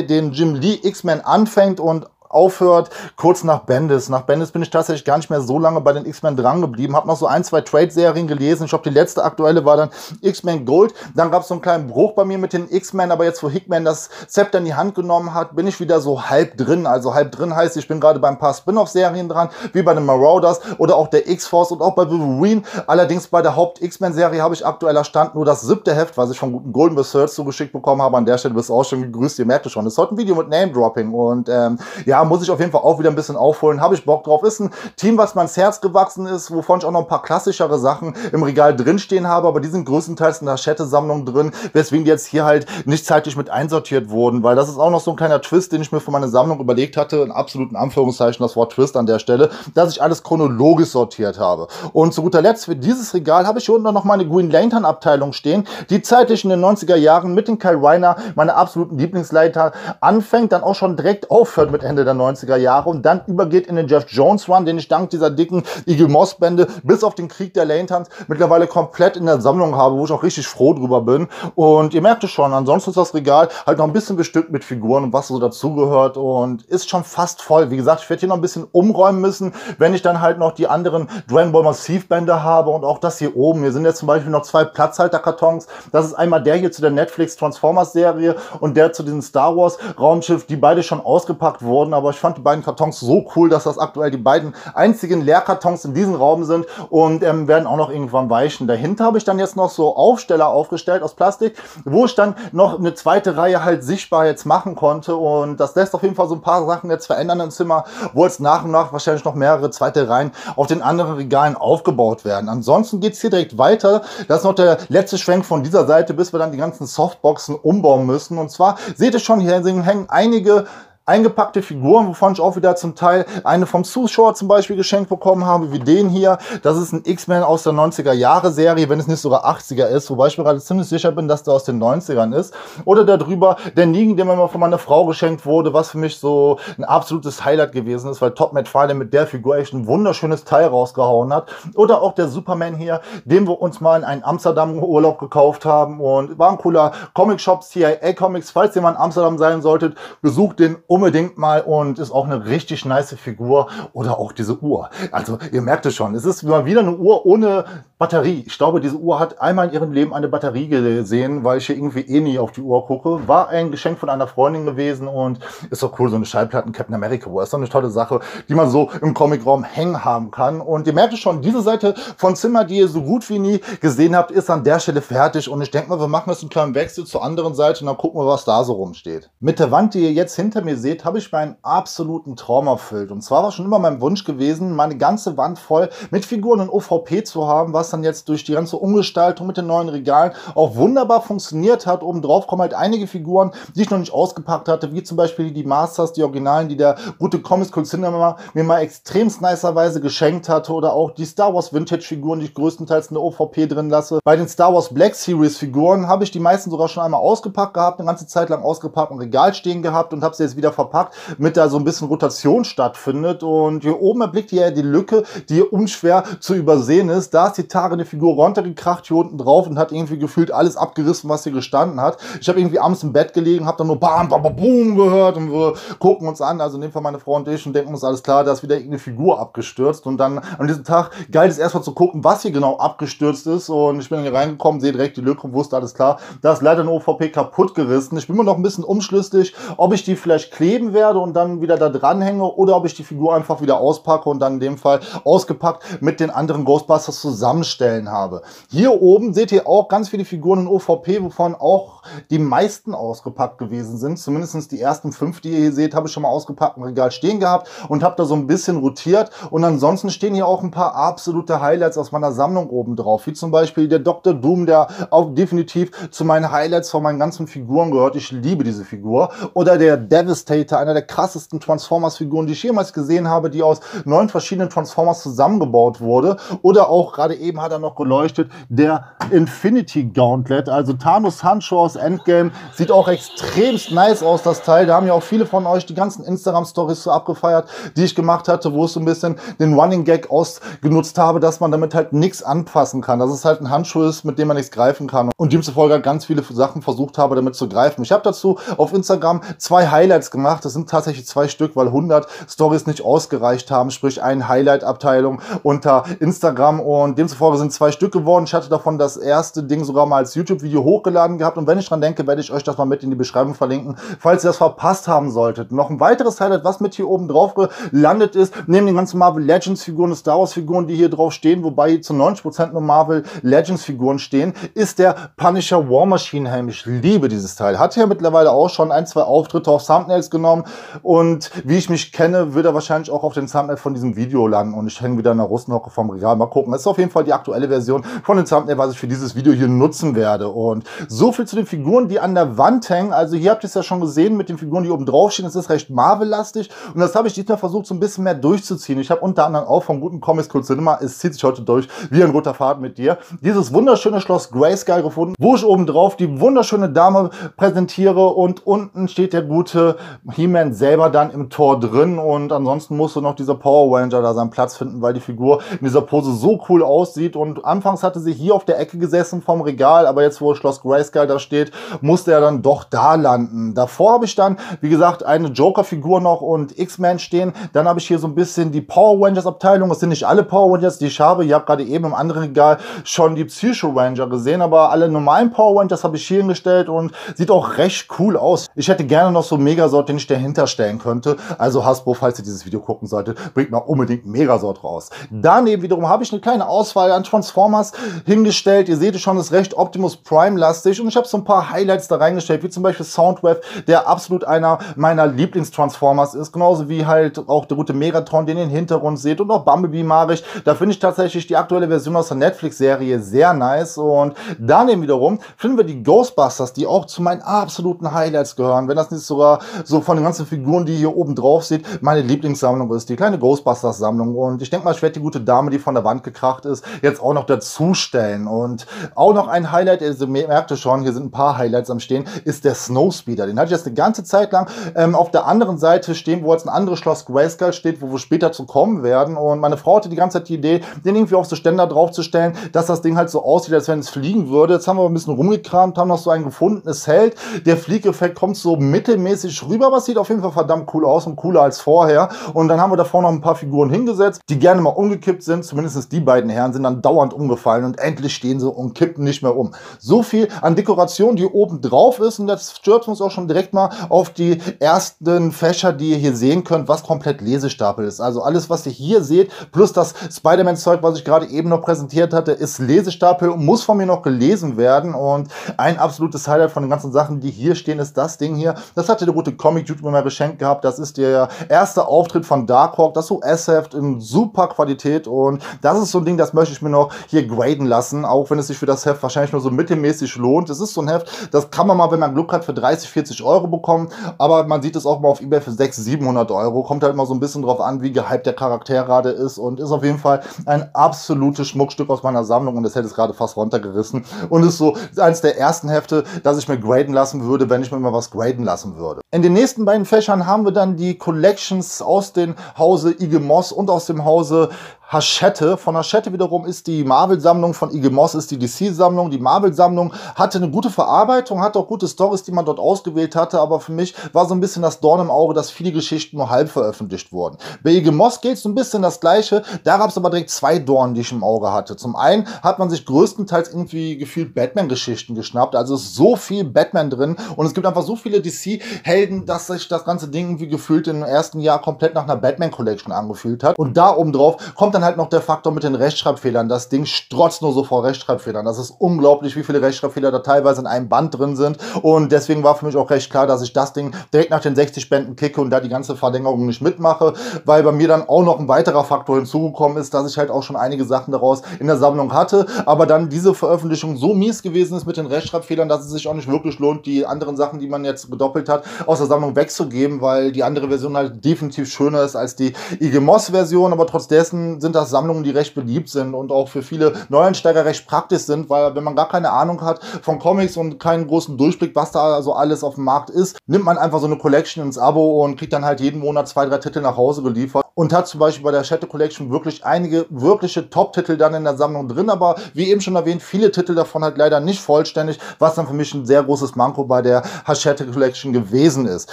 den Jim Lee X-Men anfängt und aufhört, kurz nach Bendis. Nach Bendis bin ich tatsächlich gar nicht mehr so lange bei den X-Men dran geblieben. Habe noch so ein, zwei Trade-Serien gelesen. Ich glaube, die letzte aktuelle war dann X-Men Gold. Dann gab es so einen kleinen Bruch bei mir mit den X-Men, aber jetzt, wo Hickman das Zepter in die Hand genommen hat, bin ich wieder so halb drin. Also halb drin heißt, ich bin gerade bei ein paar Spin-off-Serien dran, wie bei den Marauders oder auch der X-Force und auch bei Wolverine. Allerdings bei der Haupt-X-Men-Serie habe ich aktueller Stand nur das siebte Heft, was ich von guten Golden Research zugeschickt bekommen habe. An der Stelle bist du auch schon gegrüßt. Ihr merkt es schon. Das ist heute ein Video mit Name-Dropping und ähm, ja, muss ich auf jeden Fall auch wieder ein bisschen aufholen. Habe ich Bock drauf. Ist ein Team, was mir ans Herz gewachsen ist, wovon ich auch noch ein paar klassischere Sachen im Regal drinstehen habe, aber die sind größtenteils in der Chatte-Sammlung drin, weswegen die jetzt hier halt nicht zeitlich mit einsortiert wurden, weil das ist auch noch so ein kleiner Twist, den ich mir für meine Sammlung überlegt hatte, in absoluten Anführungszeichen das Wort Twist an der Stelle, dass ich alles chronologisch sortiert habe. Und zu guter Letzt für dieses Regal habe ich hier unten noch meine Green Lantern Abteilung stehen, die zeitlich in den 90er Jahren mit den Kyle Reiner, meine absoluten Lieblingsleiter, anfängt, dann auch schon direkt aufhört mit Ende der 90er Jahre und dann übergeht in den Jeff Jones Run, den ich dank dieser dicken Eagle Moss Bände bis auf den Krieg der Lanterns mittlerweile komplett in der Sammlung habe, wo ich auch richtig froh drüber bin. Und ihr merkt es schon, ansonsten ist das Regal halt noch ein bisschen bestückt mit Figuren und was so dazugehört und ist schon fast voll. Wie gesagt, ich werde hier noch ein bisschen umräumen müssen, wenn ich dann halt noch die anderen Dragon Ball Massiv Bände habe und auch das hier oben. Hier sind jetzt zum Beispiel noch zwei Platzhalterkartons. Das ist einmal der hier zu der Netflix Transformers Serie und der zu diesem Star Wars Raumschiff, die beide schon ausgepackt wurden, aber ich fand die beiden Kartons so cool, dass das aktuell die beiden einzigen Leerkartons in diesem Raum sind und ähm, werden auch noch irgendwann weichen. Dahinter habe ich dann jetzt noch so Aufsteller aufgestellt aus Plastik, wo ich dann noch eine zweite Reihe halt sichtbar jetzt machen konnte und das lässt auf jeden Fall so ein paar Sachen jetzt verändern im Zimmer, wo jetzt nach und nach wahrscheinlich noch mehrere zweite Reihen auf den anderen Regalen aufgebaut werden. Ansonsten geht es hier direkt weiter. Das ist noch der letzte Schwenk von dieser Seite, bis wir dann die ganzen Softboxen umbauen müssen. Und zwar seht ihr schon, hier hängen einige eingepackte Figuren, wovon ich auch wieder zum Teil eine vom Zuschauer zum Beispiel geschenkt bekommen habe, wie den hier. Das ist ein X-Men aus der 90er Jahre Serie, wenn es nicht sogar 80er ist, wobei ich mir gerade ziemlich sicher bin, dass der aus den 90ern ist. Oder darüber der Nigen, der mir mal von meiner Frau geschenkt wurde, was für mich so ein absolutes Highlight gewesen ist, weil Top Matt mit der Figur echt ein wunderschönes Teil rausgehauen hat. Oder auch der Superman hier, den wir uns mal in einen Amsterdam Urlaub gekauft haben und war ein cooler Comic Shop, CIA Comics. Falls ihr mal in Amsterdam sein solltet, besucht den unbedingt mal und ist auch eine richtig nice Figur oder auch diese Uhr. Also ihr merkt es schon, es ist mal wieder eine Uhr ohne Batterie. Ich glaube, diese Uhr hat einmal in ihrem Leben eine Batterie gesehen, weil ich hier irgendwie eh nie auf die Uhr gucke. War ein Geschenk von einer Freundin gewesen und ist doch cool, so eine Schallplatten Captain America Uhr. Ist doch eine tolle Sache, die man so im Comicraum hängen haben kann. Und ihr merkt es schon, diese Seite von Zimmer, die ihr so gut wie nie gesehen habt, ist an der Stelle fertig. Und ich denke mal, wir machen jetzt einen kleinen Wechsel zur anderen Seite und dann gucken wir, was da so rumsteht. Mit der Wand, die ihr jetzt hinter mir seht, habe ich meinen absoluten Traum erfüllt. Und zwar war schon immer mein Wunsch gewesen, meine ganze Wand voll mit Figuren und OVP zu haben, was dann jetzt durch die ganze Umgestaltung mit den neuen Regalen auch wunderbar funktioniert hat. Oben drauf kommen halt einige Figuren, die ich noch nicht ausgepackt hatte, wie zum Beispiel die Masters, die Originalen, die der gute Comics Cool Cinema mir mal extremst nicerweise geschenkt hatte oder auch die Star Wars Vintage Figuren, die ich größtenteils in der OVP drin lasse. Bei den Star Wars Black Series Figuren habe ich die meisten sogar schon einmal ausgepackt gehabt, eine ganze Zeit lang ausgepackt im Regal stehen gehabt und habe sie jetzt wieder verpackt, mit da so ein bisschen Rotation stattfindet. Und hier oben erblickt ihr die Lücke, die unschwer zu übersehen ist. Da ist die eine Figur runtergekracht hier unten drauf und hat irgendwie gefühlt alles abgerissen, was hier gestanden hat. Ich habe irgendwie abends im Bett gelegen, habe dann nur bam, bam, bam, boom gehört und wir gucken uns an, also in dem Fall meine Frau und ich und denken uns, alles klar, da ist wieder irgendeine Figur abgestürzt und dann an diesem Tag galt es erstmal zu gucken, was hier genau abgestürzt ist und ich bin hier reingekommen, sehe direkt die Lücke und wusste, alles klar, da ist leider eine OVP kaputt gerissen. Ich bin mir noch ein bisschen umschlüssig, ob ich die vielleicht kleben werde und dann wieder da dranhänge oder ob ich die Figur einfach wieder auspacke und dann in dem Fall ausgepackt mit den anderen Ghostbusters zusammenstellen habe. Hier oben seht ihr auch ganz viele Figuren in OVP, wovon auch die meisten ausgepackt gewesen sind. Zumindest die ersten fünf, die ihr hier seht, habe ich schon mal ausgepackt im Regal stehen gehabt und habe da so ein bisschen rotiert. Und ansonsten stehen hier auch ein paar absolute Highlights aus meiner Sammlung oben drauf, wie zum Beispiel der Dr. Doom, der auch definitiv zu meinen Highlights von meinen ganzen Figuren gehört. Ich liebe diese Figur. Oder der Devastator, einer der krassesten Transformers-Figuren, die ich jemals gesehen habe, die aus neun verschiedenen Transformers zusammengebaut wurde. Oder auch gerade eben hat er noch geleuchtet, der Infinity Gauntlet, also Thanos Handschuhe aus Endgame, sieht auch extremst nice aus, das Teil. Da haben ja auch viele von euch die ganzen Instagram-Stories so abgefeiert, die ich gemacht hatte, wo ich so ein bisschen den Running Gag ausgenutzt habe, dass man damit halt nichts anfassen kann. Dass es halt ein Handschuh ist, mit dem man nichts greifen kann. Und demzufolge ganz viele Sachen versucht habe, damit zu greifen. Ich habe dazu auf Instagram zwei Highlights gemacht. Das sind tatsächlich zwei Stück, weil 100 Stories nicht ausgereicht haben. Sprich, eine Highlight-Abteilung unter Instagram. Und demzufolge sind zwei Stück geworden. Ich hatte davon das erste Ding sogar mal als YouTube-Video hochgeladen gehabt. Und wenn ich dran denke, werde ich euch das mal mit in die Beschreibung verlinken, falls ihr das verpasst haben solltet. Noch ein weiteres Highlight, was mit hier oben drauf gelandet ist, neben den ganzen Marvel Legends Figuren, Star Wars Figuren, die hier drauf stehen, wobei zu 90% nur Marvel Legends Figuren stehen, ist der Punisher War Machine Helm. Ich liebe dieses Teil. Hat ja mittlerweile auch schon ein, zwei Auftritte auf Thumbnails genommen und wie ich mich kenne, wird er wahrscheinlich auch auf den Thumbnail von diesem Video landen und ich hänge wieder in der Russenhocke vom Regal. Mal gucken. Das ist auf jeden Fall die aktuelle Version von dem Thumbnail, was ich für dieses Video hier nutzen werde. Und so viel zu den Figuren, die an der Wand hängen. Also hier habt ihr es ja schon gesehen mit den Figuren, die oben drauf stehen. Es ist recht Marvel-lastig und das habe ich diesmal versucht, so ein bisschen mehr durchzuziehen. Ich habe unter anderem auch vom guten Comics Cool Cinema, es zieht sich heute durch, wie ein roter Faden mit dir, dieses wunderschöne Schloss Grayskull gefunden, wo ich oben drauf die wunderschöne Dame präsentiere und unten steht der gute He-Man selber dann im Tor drin und ansonsten musste noch dieser Power Ranger da seinen Platz finden, weil die Figur in dieser Pose so cool aussieht und anfangs hatte sie hier auf der Ecke gesessen vom Regal, aber jetzt wo Schloss Grayskull da steht, musste er dann doch da landen. Davor habe ich dann, wie gesagt, eine Joker-Figur noch und X-Men stehen. Dann habe ich hier so ein bisschen die Power Rangers Abteilung. Es sind nicht alle Power Rangers, die ich habe. Ihr habt gerade eben im anderen Regal schon die Psycho Ranger gesehen, aber alle normalen Power Rangers habe ich hier hingestellt und sieht auch recht cool aus. Ich hätte gerne noch so Megasort, den ich dahinter stellen könnte. Also Hasbro, falls ihr dieses Video gucken solltet, bringt mal unbedingt Megasort raus. Daneben wiederum habe ich eine kleine Auswahl an Transformers hingestellt. Ihr seht es schon, ist recht Optimus Prime lastig und ich habe so ein paar Highlights da reingestellt, wie zum Beispiel Soundwave, der absolut einer meiner Lieblingstransformers ist, genauso wie halt auch der gute Megatron, den ihr im Hintergrund seht und auch Bumblebee mag ich. Da finde ich tatsächlich die aktuelle Version aus der Netflix-Serie sehr nice und daneben wiederum finden wir die Ghostbusters, die auch zu meinen absoluten Highlights gehören, wenn das nicht sogar so so von den ganzen Figuren, die ihr hier oben drauf seht, meine Lieblingssammlung ist, die kleine Ghostbusters-Sammlung. Und ich denke mal, ich werde die gute Dame, die von der Wand gekracht ist, jetzt auch noch dazustellen. Und auch noch ein Highlight, ihr merkt schon, hier sind ein paar Highlights am Stehen, ist der Snowspeeder. Den hatte ich jetzt eine ganze Zeit lang ähm, auf der anderen Seite stehen, wo jetzt ein anderes Schloss Grayskull steht, wo wir später zu kommen werden. Und meine Frau hatte die ganze Zeit die Idee, den irgendwie auf so Ständer draufzustellen, dass das Ding halt so aussieht, als wenn es fliegen würde. Jetzt haben wir ein bisschen rumgekramt, haben noch so einen gefunden, es hält. Der Fliegeffekt kommt so mittelmäßig rüber, aber sieht auf jeden Fall verdammt cool aus und cooler als vorher. Und dann haben wir davor noch ein paar Figuren hingesetzt, die gerne mal umgekippt sind. Zumindest die beiden Herren sind dann dauernd umgefallen und endlich stehen sie und kippen nicht mehr um. So viel an Dekoration, die oben drauf ist und das stört uns auch schon direkt mal auf die ersten Fächer, die ihr hier sehen könnt, was komplett Lesestapel ist. Also alles, was ihr hier seht, plus das Spider-Man-Zeug, was ich gerade eben noch präsentiert hatte, ist Lesestapel und muss von mir noch gelesen werden. Und ein absolutes Highlight von den ganzen Sachen, die hier stehen, ist das Ding hier. Das hatte der gute Comic-Dude mir mal geschenkt gehabt. Das ist der erste Auftritt von Darkhawk, das US-Heft in super Qualität. Und das ist so ein Ding, das möchte ich mir noch hier graden lassen, auch wenn es sich für das Heft wahrscheinlich nur so mittelmäßig lohnt. Es ist so ein Heft, das kann man mal, wenn man Glück hat, für 30, 40 Euro bekommen. Aber man sieht es auch mal auf Ebay für 600, 700 Euro. Kommt halt immer so ein bisschen drauf an, wie gehypt der Charakter gerade ist. Und ist auf jeden Fall ein absolutes Schmuckstück aus meiner Sammlung. Und das hätte es gerade fast runtergerissen. Und ist so eines der ersten Hefte, das ich mir graden lassen würde, wenn ich mir mal was graden lassen würde. In den nächsten beiden Fächern haben wir dann die Collections aus dem Hause Ige Moss und aus dem Hause Hachette. Von Hachette wiederum ist die Marvel-Sammlung, von Ige Moss ist die DC-Sammlung. Die Marvel-Sammlung hatte eine gute Verarbeitung, hat auch gute Stories, die man dort ausgewählt hatte, aber für mich war so ein bisschen das Dorn im Auge, dass viele Geschichten nur halb veröffentlicht wurden. Bei Ige Moss geht es so ein bisschen das Gleiche, da gab es aber direkt zwei Dornen, die ich im Auge hatte. Zum einen hat man sich größtenteils irgendwie gefühlt Batman-Geschichten geschnappt, also ist so viel Batman drin und es gibt einfach so viele DC-Helden, dass sich das ganze Ding irgendwie gefühlt im ersten Jahr komplett nach einer Batman-Collection angefühlt hat. Und da oben drauf kommt dann dann halt noch der Faktor mit den Rechtschreibfehlern. Das Ding strotzt nur so vor Rechtschreibfehlern. Das ist unglaublich, wie viele Rechtschreibfehler da teilweise in einem Band drin sind. Und deswegen war für mich auch recht klar, dass ich das Ding direkt nach den 60 Bänden kicke und da die ganze Verlängerung nicht mitmache, weil bei mir dann auch noch ein weiterer Faktor hinzugekommen ist, dass ich halt auch schon einige Sachen daraus in der Sammlung hatte, aber dann diese Veröffentlichung so mies gewesen ist mit den Rechtschreibfehlern, dass es sich auch nicht wirklich lohnt, die anderen Sachen, die man jetzt gedoppelt hat, aus der Sammlung wegzugeben, weil die andere Version halt definitiv schöner ist als die IG Moss Version, aber trotz dessen sind das Sammlungen, die recht beliebt sind und auch für viele Neueinsteiger recht praktisch sind, weil wenn man gar keine Ahnung hat von Comics und keinen großen Durchblick, was da so alles auf dem Markt ist, nimmt man einfach so eine Collection ins Abo und kriegt dann halt jeden Monat zwei, drei Titel nach Hause geliefert. Und hat zum Beispiel bei der Shadow Collection wirklich einige wirkliche Top-Titel dann in der Sammlung drin, aber wie eben schon erwähnt, viele Titel davon halt leider nicht vollständig, was dann für mich ein sehr großes Manko bei der Hachette Collection gewesen ist.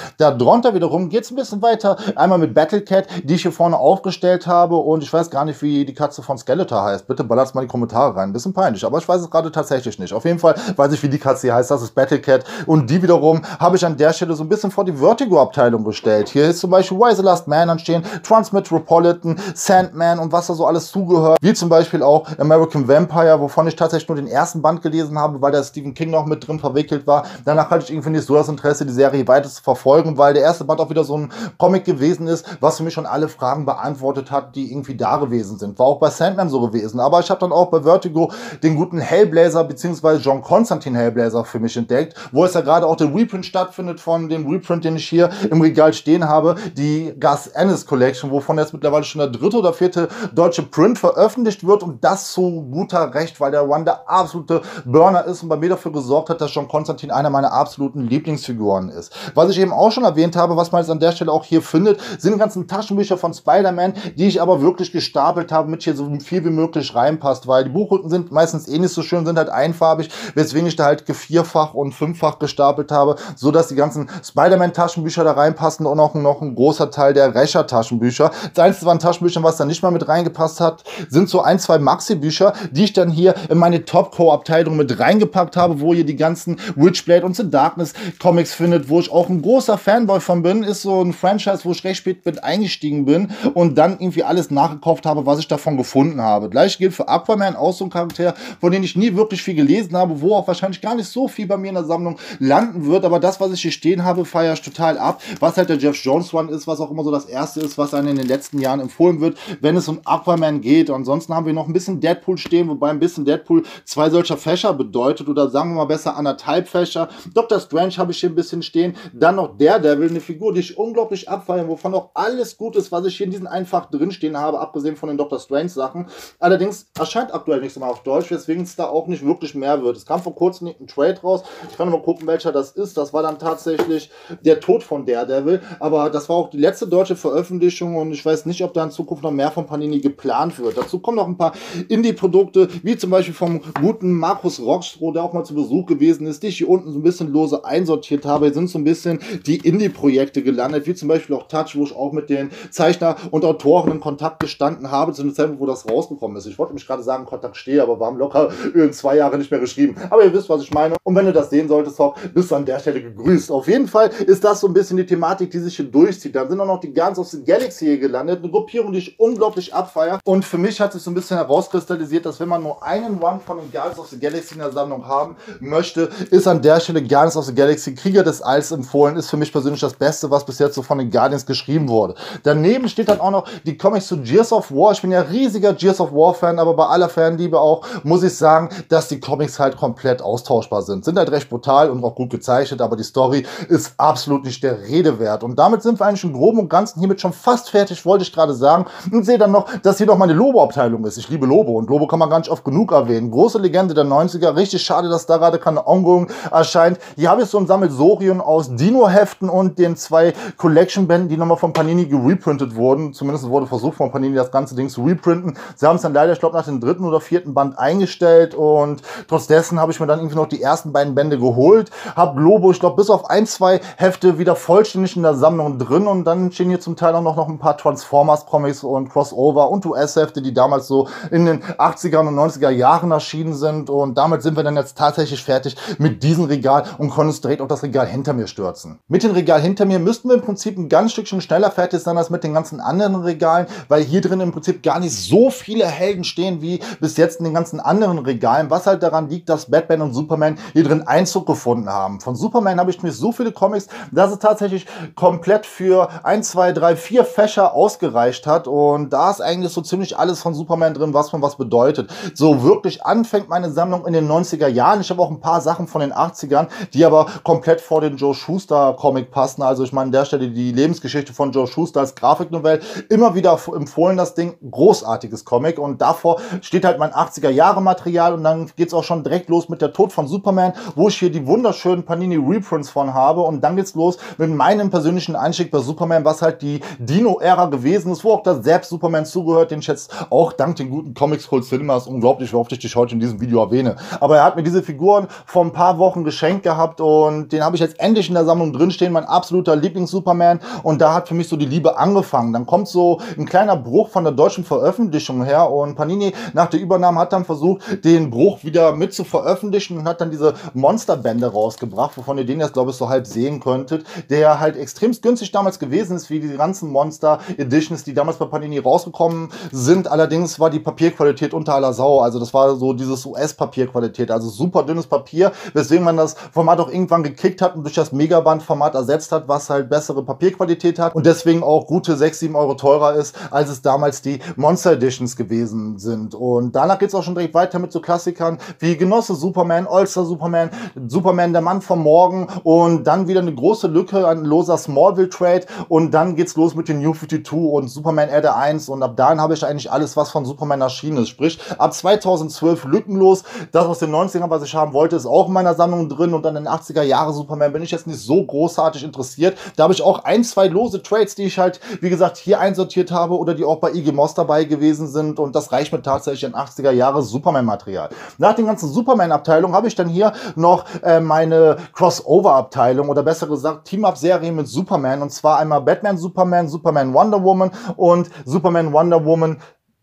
Darunter wiederum geht es ein bisschen weiter, einmal mit Battle Cat, die ich hier vorne aufgestellt habe. Und ich weiß gar nicht, wie die Katze von Skeletor heißt. Bitte ballert mal die Kommentare rein, ein bisschen peinlich, aber ich weiß es gerade tatsächlich nicht. Auf jeden Fall weiß ich, wie die Katze hier heißt, das ist Battle Cat und die wiederum habe ich an der Stelle so ein bisschen vor die Vertigo-Abteilung gestellt. Hier ist zum Beispiel Why the Last Man anstehen, Trans Metropolitan, Sandman und was da so alles zugehört. Wie zum Beispiel auch American Vampire, wovon ich tatsächlich nur den ersten Band gelesen habe, weil der Stephen King noch mit drin verwickelt war. Danach hatte ich irgendwie nicht so das Interesse, die Serie weiter zu verfolgen, weil der erste Band auch wieder so ein Comic gewesen ist, was für mich schon alle Fragen beantwortet hat, die irgendwie da gewesen sind. War auch bei Sandman so gewesen. Aber ich habe dann auch bei Vertigo den guten Hellblazer bzw. John Constantine Hellblazer für mich entdeckt, wo es ja gerade auch der Reprint stattfindet von dem Reprint, den ich hier im Regal stehen habe, die Gus Ennis Collection, wovon jetzt mittlerweile schon der dritte oder vierte deutsche Print veröffentlicht wird und das zu guter Recht, weil der One der absolute Burner ist und bei mir dafür gesorgt hat, dass John Constantine einer meiner absoluten Lieblingsfiguren ist. Was ich eben auch schon erwähnt habe, was man jetzt an der Stelle auch hier findet, sind die ganzen Taschenbücher von Spider-Man, die ich aber wirklich gestapelt habe, mit hier so viel wie möglich reinpasst, weil die Buchrücken sind meistens eh nicht so schön, sind halt einfarbig, weswegen ich da halt vierfach und fünffach gestapelt habe, so dass die ganzen Spider-Man Taschenbücher da reinpassen und auch noch ein großer Teil der Rescher Taschenbücher. Das einzige waren Taschenbücher, was da nicht mal mit reingepasst hat, sind so ein, zwei Maxi-Bücher, die ich dann hier in meine Top-Co-Abteilung mit reingepackt habe, wo ihr die ganzen Witchblade und The Darkness Comics findet, wo ich auch ein großer Fanboy von bin, ist so ein Franchise, wo ich recht spät mit eingestiegen bin und dann irgendwie alles nachgekauft habe, was ich davon gefunden habe. Gleich gilt für Aquaman, auch so ein Charakter, von dem ich nie wirklich viel gelesen habe, wo auch wahrscheinlich gar nicht so viel bei mir in der Sammlung landen wird. Aber das, was ich hier stehen habe, feiere ich total ab. Was halt der Jeff Jones One ist, was auch immer so das erste ist, was einem in den letzten Jahren empfohlen wird, wenn es um Aquaman geht. Ansonsten haben wir noch ein bisschen Deadpool stehen, wobei ein bisschen Deadpool zwei solcher Fächer bedeutet oder sagen wir mal besser anderthalb Fächer. Dr. Strange habe ich hier ein bisschen stehen. Dann noch Daredevil, eine Figur, die ich unglaublich abfeiere, wovon auch alles gut ist, was ich hier in diesen einfach drinstehen habe, abgesehen von den Dr. Strange Sachen. Allerdings erscheint aktuell nichts mehr auf Deutsch, weswegen es da auch nicht wirklich mehr wird. Es kam vor kurzem ein Trade raus. Ich kann mal gucken, welcher das ist. Das war dann tatsächlich der Tod von Daredevil. Aber das war auch die letzte deutsche Veröffentlichung und ich weiß nicht, ob da in Zukunft noch mehr von Panini geplant wird. Dazu kommen noch ein paar Indie-Produkte, wie zum Beispiel vom guten Markus Rockstro, der auch mal zu Besuch gewesen ist, die ich hier unten so ein bisschen lose einsortiert habe. Hier sind so ein bisschen die Indie-Projekte gelandet, wie zum Beispiel auch Touch, wo ich auch mit den Zeichner und Autoren in Kontakt gestanden habe, zu dem Zeitpunkt, wo das rausgekommen ist. Ich wollte mich gerade sagen, Kontakt stehe, aber wir haben locker zwei Jahre nicht mehr geschrieben. Aber ihr wisst, was ich meine. Und wenn du das sehen solltest, auch bist du an der Stelle gegrüßt. Auf jeden Fall ist das so ein bisschen die Thematik, die sich hier durchzieht. Dann sind auch noch die Guns of the Galaxy hier gelandet. Eine Gruppierung, die ich unglaublich abfeiere. Und für mich hat sich so ein bisschen herauskristallisiert, dass wenn man nur einen One von den Guardians of the Galaxy in der Sammlung haben möchte, ist an der Stelle Guardians of the Galaxy Krieger des Alls empfohlen. Ist für mich persönlich das Beste, was bis jetzt so von den Guardians geschrieben wurde. Daneben steht dann auch noch die Comics zu Gears of War. Ich bin ja riesiger Gears of War Fan, aber bei aller Fanliebe auch muss ich sagen, dass die Comics halt komplett austauschbar sind. Sind halt recht brutal und auch gut gezeichnet, aber die Story ist absolut nicht der Rede wert. Und damit sind wir eigentlich im Groben und Ganzen hiermit schon fast fertig, wollte ich gerade sagen. Und sehe dann noch, dass hier noch meine Lobo-Abteilung ist. Ich liebe Lobo und Lobo kann man gar oft genug erwähnen. Große Legende der 90er. Richtig schade, dass da gerade keine Ongoing erscheint. Hier habe ich so ein Sammelsorium aus Dino-Heften und den zwei Collection-Bänden, die nochmal von Panini gereprintet wurden. Zumindest wurde versucht von Panini das ganze Ding zu reprinten. Sie haben es dann leider, ich glaube, nach dem dritten oder vierten Band eingestellt und trotz dessen habe ich mir dann irgendwie noch die ersten beiden Bände geholt. Habe Lobo, ich glaube, bis auf ein, zwei Hefte wieder vollständig in der Sammlung drin und dann stehen hier zum Teil auch noch, ein paar Transformers-Comics und Crossover und US-Hefte, die damals so in den 80er und 90er Jahren erschienen sind und damit sind wir dann jetzt tatsächlich fertig mit diesem Regal und uns direkt auf das Regal hinter mir stürzen. Mit dem Regal hinter mir müssten wir im Prinzip ein ganz Stückchen schneller fertig sein als mit den ganzen anderen Regalen, weil hier drin im Prinzip gar nicht so viele Helden stehen wie bis jetzt in den ganzen anderen Regalen, was halt daran liegt, dass Batman und Superman hier drin Einzug gefunden haben. Von Superman habe ich mir so viele Comics, dass es tatsächlich komplett für 1, 2, 3, 4 Fächer ausgereicht hat und da ist eigentlich so ziemlich alles von Superman drin, was von was bedeutet. So wirklich anfängt meine Sammlung in den 90er Jahren. Ich habe auch ein paar Sachen von den 80ern, die aber komplett vor den Joe Schuster Comic passen. Also ich meine an der Stelle die Lebensgeschichte von Joe Schuster als Grafiknovelle immer wieder empfohlen, das Ding. Großartiges Comic und davor steht halt mein 80er Jahre Material und dann geht es auch schon direkt los mit der Tod von Superman, wo ich hier die wunderschönen Panini Reprints von habe und dann geht's los mit meinem persönlichen Einstieg bei Superman, was halt die Dino-Ära gewesen ist, wo auch das selbst Superman zugehört, den ich auch dank den guten Comics Cold Cinemas unglaublich, wie oft ich dich heute in diesem Video erwähne. Aber er hat mir diese Figuren vor ein paar Wochen geschenkt gehabt und den habe ich jetzt endlich in der Sammlung drinstehen, mein absoluter Lieblings-Superman und da hat für mich so die Liebe angefangen. Dann kommt so ein kleiner Bruch von der deutschen Veröffentlichung her und Panini nach der Übernahme hat dann versucht, den Bruch wieder mit zu veröffentlichen und hat dann diese Monsterbände rausgebracht, wovon ihr den jetzt glaube ich so halb sehen könntet, der halt extremst günstig damals gewesen ist, wie die ganzen Monster Editions, die damals bei Panini rausgekommen sind. Allerdings war die Papierqualität unter aller Sau. Also das war so dieses US-Papierqualität, also super dünnes Papier, weswegen man das Format auch irgendwann gekickt hat und durch das Megaband-Format ersetzt hat, was halt bessere Papierqualität hat und deswegen auch gute 6, 7 Euro teurer ist, als es damals die Monster Editions gewesen sind. Und danach geht es auch schon direkt weiter mit so Klassikern wie Genosse Superman, All-Star Superman, Superman, der Mann vom Morgen und dann wieder eine große Lücke an loser Smallville Trade und dann geht's los mit den New 52 und Superman Erde 1 und ab dahin habe ich eigentlich alles, was von Superman erschienen ist. Sprich, ab 2012 lückenlos. Das aus den 90ern, was ich haben wollte, ist auch in meiner Sammlung drin und dann in den 80er Jahre Superman bin ich jetzt nicht so großartig interessiert. Da habe ich auch ein, zwei lose Trades, die ich halt, wie gesagt, hier einsortiert habe oder die auch bei IG Moss dabei gewesen sind und das reicht mir tatsächlich in 80er Jahre Superman-Material. Nach den ganzen Superman-Abteilungen habe ich dann hier noch äh, meine Crossover-Abteilung oder besser gesagt Team-Up-Serie mit Superman und zwar einmal Batman Superman, Superman Wonder Woman und Superman Wonder Woman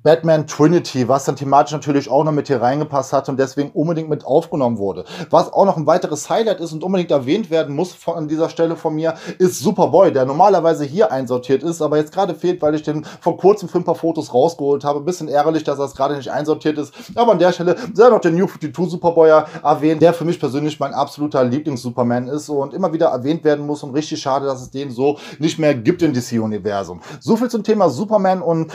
Batman Trinity, was dann thematisch natürlich auch noch mit hier reingepasst hat und deswegen unbedingt mit aufgenommen wurde. Was auch noch ein weiteres Highlight ist und unbedingt erwähnt werden muss von, an dieser Stelle von mir, ist Superboy, der normalerweise hier einsortiert ist, aber jetzt gerade fehlt, weil ich den vor kurzem für ein paar Fotos rausgeholt habe. Bisschen ärgerlich, dass das gerade nicht einsortiert ist, aber an der Stelle sei noch der New 52 Superboy erwähnt, der für mich persönlich mein absoluter Lieblings-Superman ist und immer wieder erwähnt werden muss und richtig schade, dass es den so nicht mehr gibt im DC-Universum. So viel zum Thema Superman und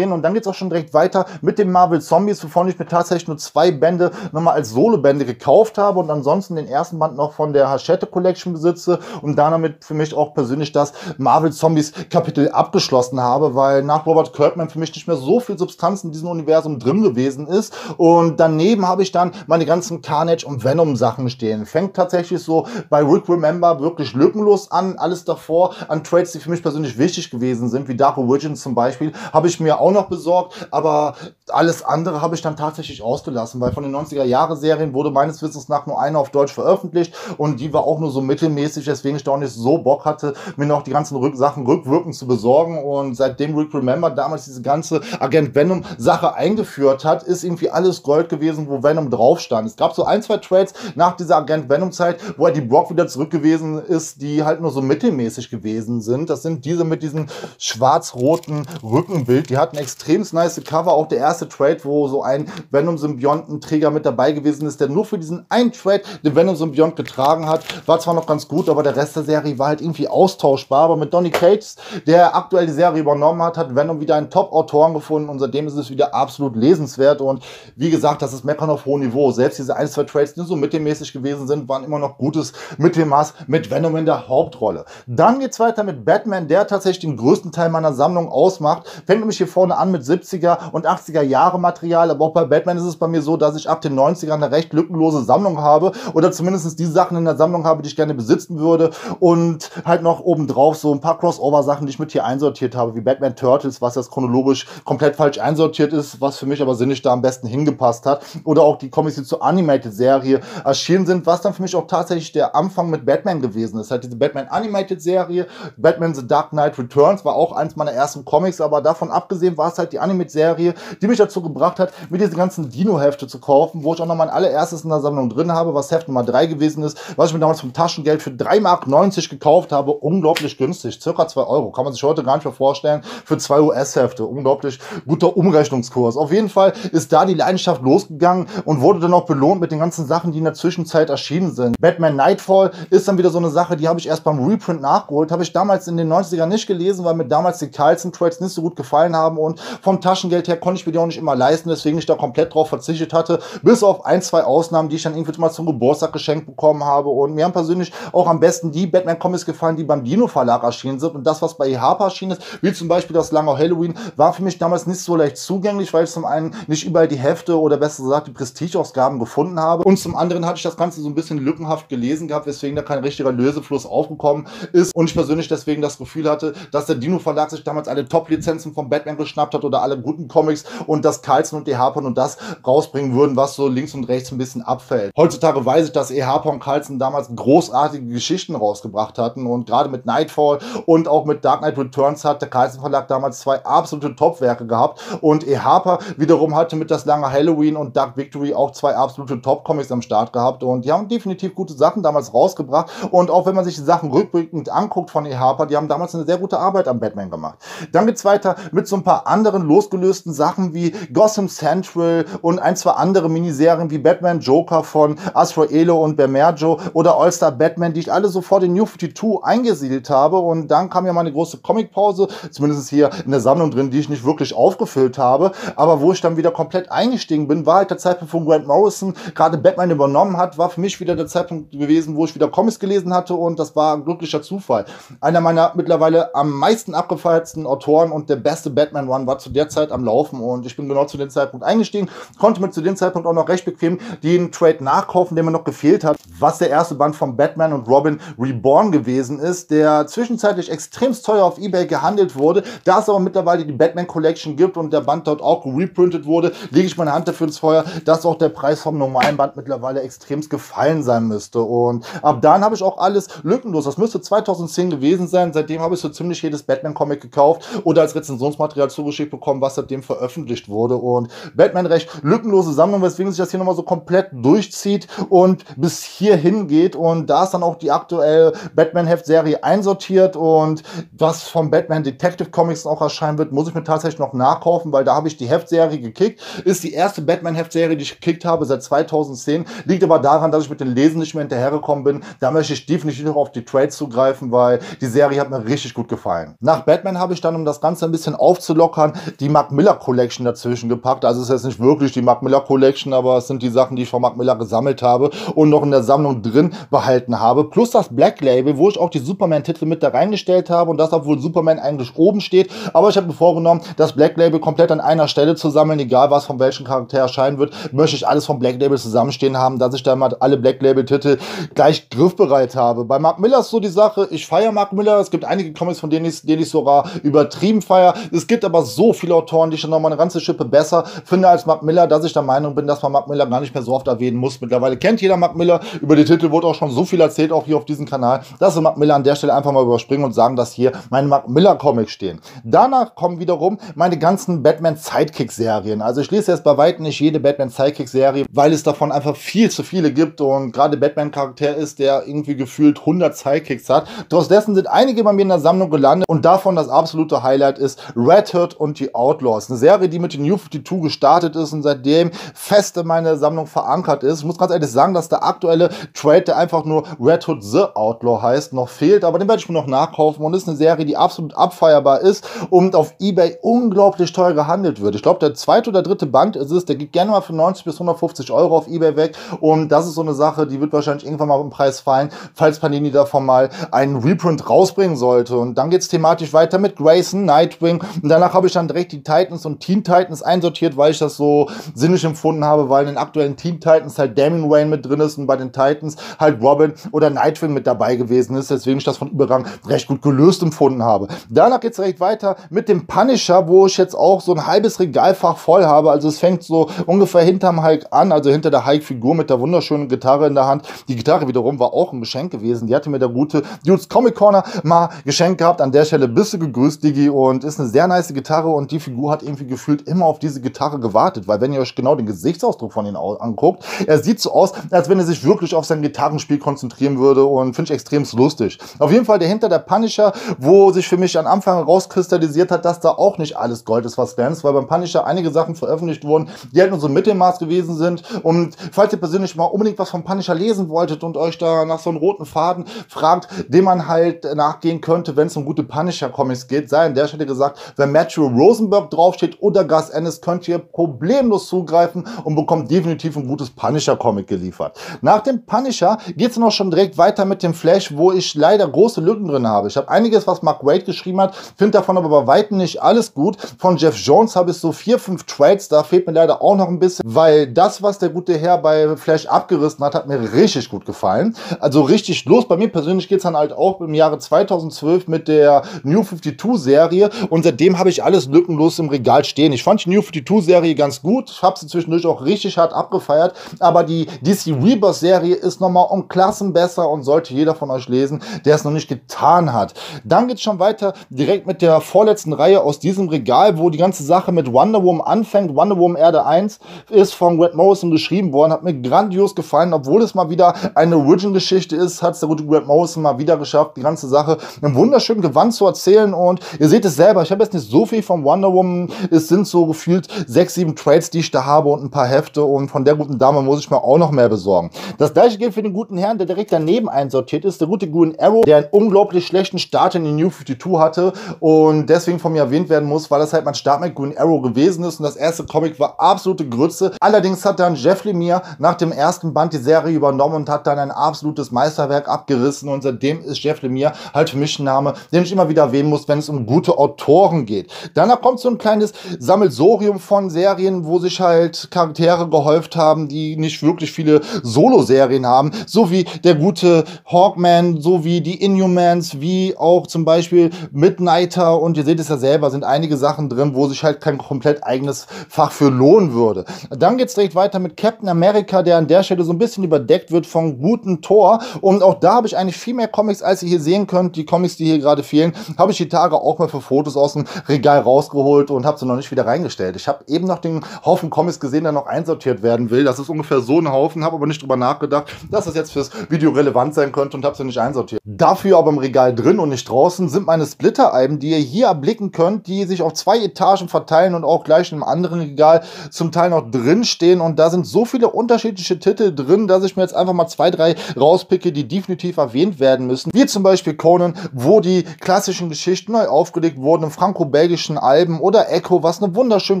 Superman-Team-Serien und dann geht es auch schon direkt weiter mit dem Marvel Zombies, wovon ich mir tatsächlich nur zwei Bände nochmal als Solo-Bände gekauft habe und ansonsten den ersten Band noch von der Hachette Collection besitze und damit für mich auch persönlich das Marvel Zombies Kapitel abgeschlossen habe, weil nach Robert Kirkman für mich nicht mehr so viel Substanz in diesem Universum drin gewesen ist und daneben habe ich dann meine ganzen Carnage und Venom Sachen stehen. Fängt tatsächlich so bei Rick Remember wirklich lückenlos an. Alles davor an Trades, die für mich persönlich wichtig gewesen sind, wie Dark Origins zum Beispiel, habe ich mir auch noch besorgt, aber alles andere habe ich dann tatsächlich ausgelassen, weil von den 90er Jahre Serien wurde meines Wissens nach nur eine auf Deutsch veröffentlicht und die war auch nur so mittelmäßig, deswegen ich da auch nicht so Bock hatte, mir noch die ganzen Rück Sachen rückwirkend zu besorgen und seitdem Rick Remember damals diese ganze Agent Venom Sache eingeführt hat, ist irgendwie alles Gold gewesen, wo Venom drauf stand. Es gab so ein, zwei Trades nach dieser Agent Venom Zeit, wo er die Brock wieder zurück gewesen ist, die halt nur so mittelmäßig gewesen sind. Das sind diese mit diesem schwarz-roten Rückenbild. Die hatten extrem nice Cover. Auch der erste Trade, wo so ein Venom-Symbionten-Träger mit dabei gewesen ist, der nur für diesen einen Trade den Venom-Symbiont getragen hat. War zwar noch ganz gut, aber der Rest der Serie war halt irgendwie austauschbar. Aber mit Donny Cates, der aktuell die Serie übernommen hat, hat Venom wieder einen Top-Autoren gefunden und seitdem ist es wieder absolut lesenswert. Und wie gesagt, das ist Meckern auf hohem Niveau. Selbst diese ein, zwei Trades, die so mittelmäßig gewesen sind, waren immer noch gutes Mittelmaß mit Venom in der Hauptrolle. Dann geht's weiter mit Batman, der tatsächlich den größten Teil meiner Sammlung ausmacht. Fängt nämlich hier vorne an mit 70er und 80er Jahre Material, aber auch bei Batman ist es bei mir so, dass ich ab den 90ern eine recht lückenlose Sammlung habe oder zumindest die Sachen in der Sammlung habe, die ich gerne besitzen würde. Und halt noch obendrauf so ein paar Crossover-Sachen, die ich mit hier einsortiert habe, wie Batman Turtles, was jetzt chronologisch komplett falsch einsortiert ist, was für mich aber sinnig da am besten hingepasst hat. Oder auch die Comics, die zur Animated-Serie erschienen sind, was dann für mich auch tatsächlich der Anfang mit Batman gewesen ist. Halt diese Batman Animated-Serie, Batman The Dark Knight Returns war auch eins meiner ersten Comics, aber davon abgesehen war es halt die Animated-Serie, die mich dazu gebracht hat, mir diese ganzen Dino-Hefte zu kaufen, wo ich auch noch mein allererstes in der Sammlung drin habe, was Heft Nummer 3 gewesen ist, was ich mir damals vom Taschengeld für 3,90 Mark gekauft habe. Unglaublich günstig, circa 2 Euro. Kann man sich heute gar nicht mehr vorstellen. Für zwei US-Hefte. Unglaublich guter Umrechnungskurs. Auf jeden Fall ist da die Leidenschaft losgegangen und wurde dann auch belohnt mit den ganzen Sachen, die in der Zwischenzeit erschienen sind. Batman Nightfall ist dann wieder so eine Sache, die habe ich erst beim Reprint nachgeholt. Habe ich damals in den 90ern nicht gelesen, weil mir damals die Carlson Trades nicht so gut gefallen haben und vom Taschengeld her konnte ich mir die auch nicht immer leisten, deswegen ich da komplett drauf verzichtet hatte. Bis auf ein, zwei Ausnahmen, die ich dann irgendwie mal zum Geburtstag geschenkt bekommen habe. Und mir haben persönlich auch am besten die Batman Comics gefallen, die beim Dino Verlag erschienen sind. Und das, was bei Harper erschienen ist, wie zum Beispiel das Lange Halloween, war für mich damals nicht so leicht zugänglich, weil ich zum einen nicht überall die Hefte oder besser gesagt die Prestige-Ausgaben gefunden habe. Und zum anderen hatte ich das Ganze so ein bisschen lückenhaft gelesen gehabt, weswegen da kein richtiger Lösefluss aufgekommen ist. Und ich persönlich deswegen das Gefühl hatte, dass der Dino Verlag sich damals alle Top-Lizenzen von Batman geschnappt hat oder alle guten Comics und dass Carlson und die Harper und das rausbringen würden, was so links und rechts ein bisschen abfällt. Heutzutage weiß ich, dass E. Harper und Carlson damals großartige Geschichten rausgebracht hatten und gerade mit Nightfall und auch mit Dark Knight Returns hat der Carlson Verlag damals zwei absolute Top-Werke gehabt und E. Harper wiederum hatte mit das lange Halloween und Dark Victory auch zwei absolute Top-Comics am Start gehabt und die haben definitiv gute Sachen damals rausgebracht und auch wenn man sich die Sachen rückblickend anguckt von E. Harper, die haben damals eine sehr gute Arbeit am Batman gemacht. Dann geht's weiter mit so ein paar anderen losgelösten Sachen wie Gotham Central und ein, zwei andere Miniserien wie Batman Joker von Azraello und Bermerjo oder All-Star Batman, die ich alle so vor den New 52 eingesiedelt habe. Und dann kam ja mal eine große Comicpause, zumindest hier in der Sammlung drin, die ich nicht wirklich aufgefüllt habe. Aber wo ich dann wieder komplett eingestiegen bin, war halt der Zeitpunkt, wo Grant Morrison gerade Batman übernommen hat, war für mich wieder der Zeitpunkt gewesen, wo ich wieder Comics gelesen hatte und das war ein glücklicher Zufall. Einer meiner mittlerweile am meisten abgefeiertsten Autoren und der beste Batman-One war zu der Zeit am Laufen und ich bin genau zu dem Zeitpunkt eingestiegen, konnte mir zu dem Zeitpunkt auch noch recht bequem den Trade nachkaufen, der mir noch gefehlt hat, was der erste Band von Batman und Robin Reborn gewesen ist, der zwischenzeitlich extremst teuer auf Ebay gehandelt wurde. Da es aber mittlerweile die Batman Collection gibt und der Band dort auch reprintet wurde, lege ich meine Hand dafür ins Feuer, dass auch der Preis vom normalen Band mittlerweile extremst gefallen sein müsste. Und ab dann habe ich auch alles lückenlos. Das müsste 2010 gewesen sein. Seitdem habe ich so ziemlich jedes Batman-Comic gekauft oder als Rezensionsmaterial zugeschickt bekommen, was seitdem veröffentlicht wurde. Und Batman recht lückenlose Sammlung, weswegen sich das hier nochmal so komplett durchzieht und bis hierhin geht. Und da ist dann auch die aktuelle Batman-Heft-Serie einsortiert und was vom Batman Detective Comics auch erscheinen wird, muss ich mir tatsächlich noch nachkaufen, weil da habe ich die Heftserie gekickt. Ist die erste Batman-Heftserie, die ich gekickt habe seit 2010. Liegt aber daran, dass ich mit den Lesen nicht mehr hinterhergekommen bin. Da möchte ich definitiv noch auf die Trades zugreifen, weil die Serie hat mir richtig gut gefallen. Nach Batman habe ich dann, um das Ganze ein bisschen aufzulockern, die Mark Miller Collection dazwischen gepackt. Also es ist jetzt nicht wirklich die Mark Miller Collection, aber es sind die Sachen, die ich von Mark Miller gesammelt habe und noch in der Sammlung drin behalten habe. Plus das Black Label, wo ich auch die Superman-Titel mit da reingestellt habe und das, obwohl Superman eigentlich oben steht. Aber ich habe mir vorgenommen, das Black Label komplett an einer Stelle zu sammeln, egal was von welchem Charakter erscheinen wird, möchte ich alles vom Black Label zusammenstehen haben, dass ich da mal alle Black Label Titel gleich griffbereit habe. Bei Mark Miller ist so die Sache, ich feiere Mark Miller, es gibt einige Comics, von denen ich, denen ich sogar übertrieben feiere. Es gibt aber so viele Autoren, die dann nochmal eine ganze Schippe besser finde als Mark Miller, dass ich der Meinung bin, dass man Mark Miller gar nicht mehr so oft erwähnen muss. Mittlerweile kennt jeder Mark Miller, über die Titel wurde auch schon so viel erzählt, auch hier auf diesem Kanal, dass wir Mark Miller an der Stelle einfach mal überspringen und sagen, dass hier meine Mark Miller Comics stehen. Danach kommen wiederum meine ganzen Batman Sidekick Serien. Also ich lese jetzt bei weitem nicht jede Batman Sidekick Serie, weil es davon einfach viel zu viele gibt und gerade Batman Charakter ist, der irgendwie gefühlt 100 Sidekicks hat. Trotz sind einige bei mir in der Sammlung gelandet und davon das absolute Highlight ist Red Hood und die Outlaws. Eine Serie, die mit den New 52 gestartet ist und seitdem fest in meiner Sammlung verankert ist. Ich muss ganz ehrlich sagen, dass der aktuelle Trade, der einfach nur Red Hood The Outlaw heißt, noch fehlt, aber den werde ich mir noch nachkaufen und ist eine Serie, die absolut abfeierbar ist und auf Ebay unglaublich teuer gehandelt wird. Ich glaube, der zweite oder dritte Band ist es, der geht gerne mal für 90 bis 150 Euro auf Ebay weg und das ist so eine Sache, die wird wahrscheinlich irgendwann mal im Preis fallen, falls Panini davon mal einen Reprint rausbringen sollte. Und dann geht es thematisch weiter mit Grayson, Nightwing und danach habe ich dann direkt die Titans und Teen Titans einsortiert, weil ich das so sinnig empfunden habe, weil in den aktuellen Teen Titans halt Damien Wayne mit drin ist und bei den Titans halt Robin oder Nightwing mit dabei gewesen ist, deswegen ich das von Übergang recht gut gelöst empfunden habe. Danach geht es direkt weiter mit dem Punisher, wo ich jetzt auch so ein halbes Regalfach voll habe. Also es fängt so ungefähr hinterm Hulk an, also hinter der Hulk-Figur mit der wunderschönen Gitarre in der Hand. Die Gitarre wiederum war auch ein Geschenk gewesen. Die hatte mir der gute Dudes Comic Corner mal geschenkt gehabt. An der Stelle bist du gegrüßt, Digi, und ist eine sehr nice Gitarre und die Figur hat irgendwie gefühlt immer auf diese Gitarre gewartet, weil wenn ihr euch genau den Gesichtsausdruck von ihm anguckt, er sieht so aus, als wenn er sich wirklich auf sein Gitarrenspiel konzentrieren würde und finde ich extrem lustig. Auf jeden Fall dahinter der Punisher, wo sich für mich am Anfang rauskristallisiert hat, dass da auch nicht alles Gold ist, was glänzt, weil beim Punisher einige Sachen veröffentlicht wurden, die halt nur so Mittelmaß gewesen sind. Und falls ihr persönlich mal unbedingt was vom Punisher lesen wolltet und euch da nach so einem roten Faden fragt, dem man halt nachgehen könnte, wenn es um gute Punisher-Comics geht, sei an der Stelle gesagt, wenn Matthew Rosenberg draufsteht oder Gus Ennis, könnt ihr problemlos zugreifen und bekommt definitiv ein gutes Punisher-Comic geliefert. Nach dem Punisher geht es noch schon direkt weiter mit dem Flash, wo ich leider große Lücken drin habe. Ich habe einiges, was Mark Wade geschrieben hat, finde davon aber bei weitem nicht alles gut. Von Jeff Jones habe ich so vier, fünf Trades, da fehlt mir leider auch noch ein bisschen, weil das, was der gute Herr bei Flash abgerissen hat, hat mir richtig gut gefallen. Also richtig los. Bei mir persönlich geht es dann halt auch im Jahre 2012 mit der New 52 Serie und seitdem habe ich alles lückenlos im Regal stehen. Ich fand die New 52 Serie ganz gut, ich habe sie zwischendurch auch richtig hart abgefeiert, aber die DC Rebirth Serie ist nochmal um Klassen besser und sollte jeder von euch lesen, der es noch nicht getan hat. Dann geht es schon weiter direkt mit der vorletzten Reihe aus diesem Regal, wo die ganze Sache mit Wonder Woman anfängt. Wonder Woman Erde 1 ist von Grant Morrison geschrieben worden, hat mir grandios gefallen, obwohl es mal wieder eine Origin-Geschichte ist, hat es der gute Grant Morrison mal wieder geschafft, die ganze Sache im wunderschönen Gewand zu erzählen und ihr seht es selber, ich habe jetzt nicht so viel von Wonder Woman, es sind so gefühlt sechs, sieben Trades, die ich da habe und ein paar Hefte und von der guten Dame muss ich mir auch noch mehr besorgen. Das gleiche gilt für den guten Herrn, der direkt daneben einsortiert ist, der gute Green Arrow, der einen unglaublich schlechten Start in die New 52 hatte und deswegen von mir erwähnt werden muss, weil das halt mein Start mit Green Arrow gewesen ist und das erste Comic war absolute Grütze. Allerdings hat dann Jeff Lemire nach dem ersten Band die Serie übernommen und hat dann ein absolutes Meisterwerk abgerissen und seitdem ist Jeff Lemire halt für mich ein Name, den ich immer wieder erwähnen muss, wenn es um gute Autoren geht. Danach kommt so ein kleines Sammelsorium von Serien, wo sich halt Charaktere gehäuft haben, die nicht wirklich viele Solo-Serien haben, so wie der gute Hawkman, so wie die Inhumans, wie auch zum Beispiel Midnighter und ihr seht es ja selber, sind einige Sachen drin, wo sich halt kein komplett eigenes Fach für lohnen würde. Dann geht es direkt weiter mit Captain America, der an der Stelle so ein bisschen überdeckt wird von guten Tor und auch da habe ich eigentlich viel mehr Comics, als ihr hier sehen könnt. Die Comics, die hier gerade fehlen, habe ich die Tage auch mal für Fotos aus dem Regal Regal rausgeholt und habe sie noch nicht wieder reingestellt. Ich habe eben noch den Haufen Comics gesehen, der noch einsortiert werden will. Das ist ungefähr so ein Haufen, habe aber nicht drüber nachgedacht, dass das jetzt fürs Video relevant sein könnte und habe sie nicht einsortiert. Dafür aber im Regal drin und nicht draußen sind meine Splitter-Alben, die ihr hier erblicken könnt, die sich auf zwei Etagen verteilen und auch gleich in einem anderen Regal zum Teil noch drin stehen. Und da sind so viele unterschiedliche Titel drin, dass ich mir jetzt einfach mal zwei, drei rauspicke, die definitiv erwähnt werden müssen. Wie zum Beispiel Conan, wo die klassischen Geschichten neu aufgelegt wurden im franco-belgischen Alben oder Echo, was eine wunderschön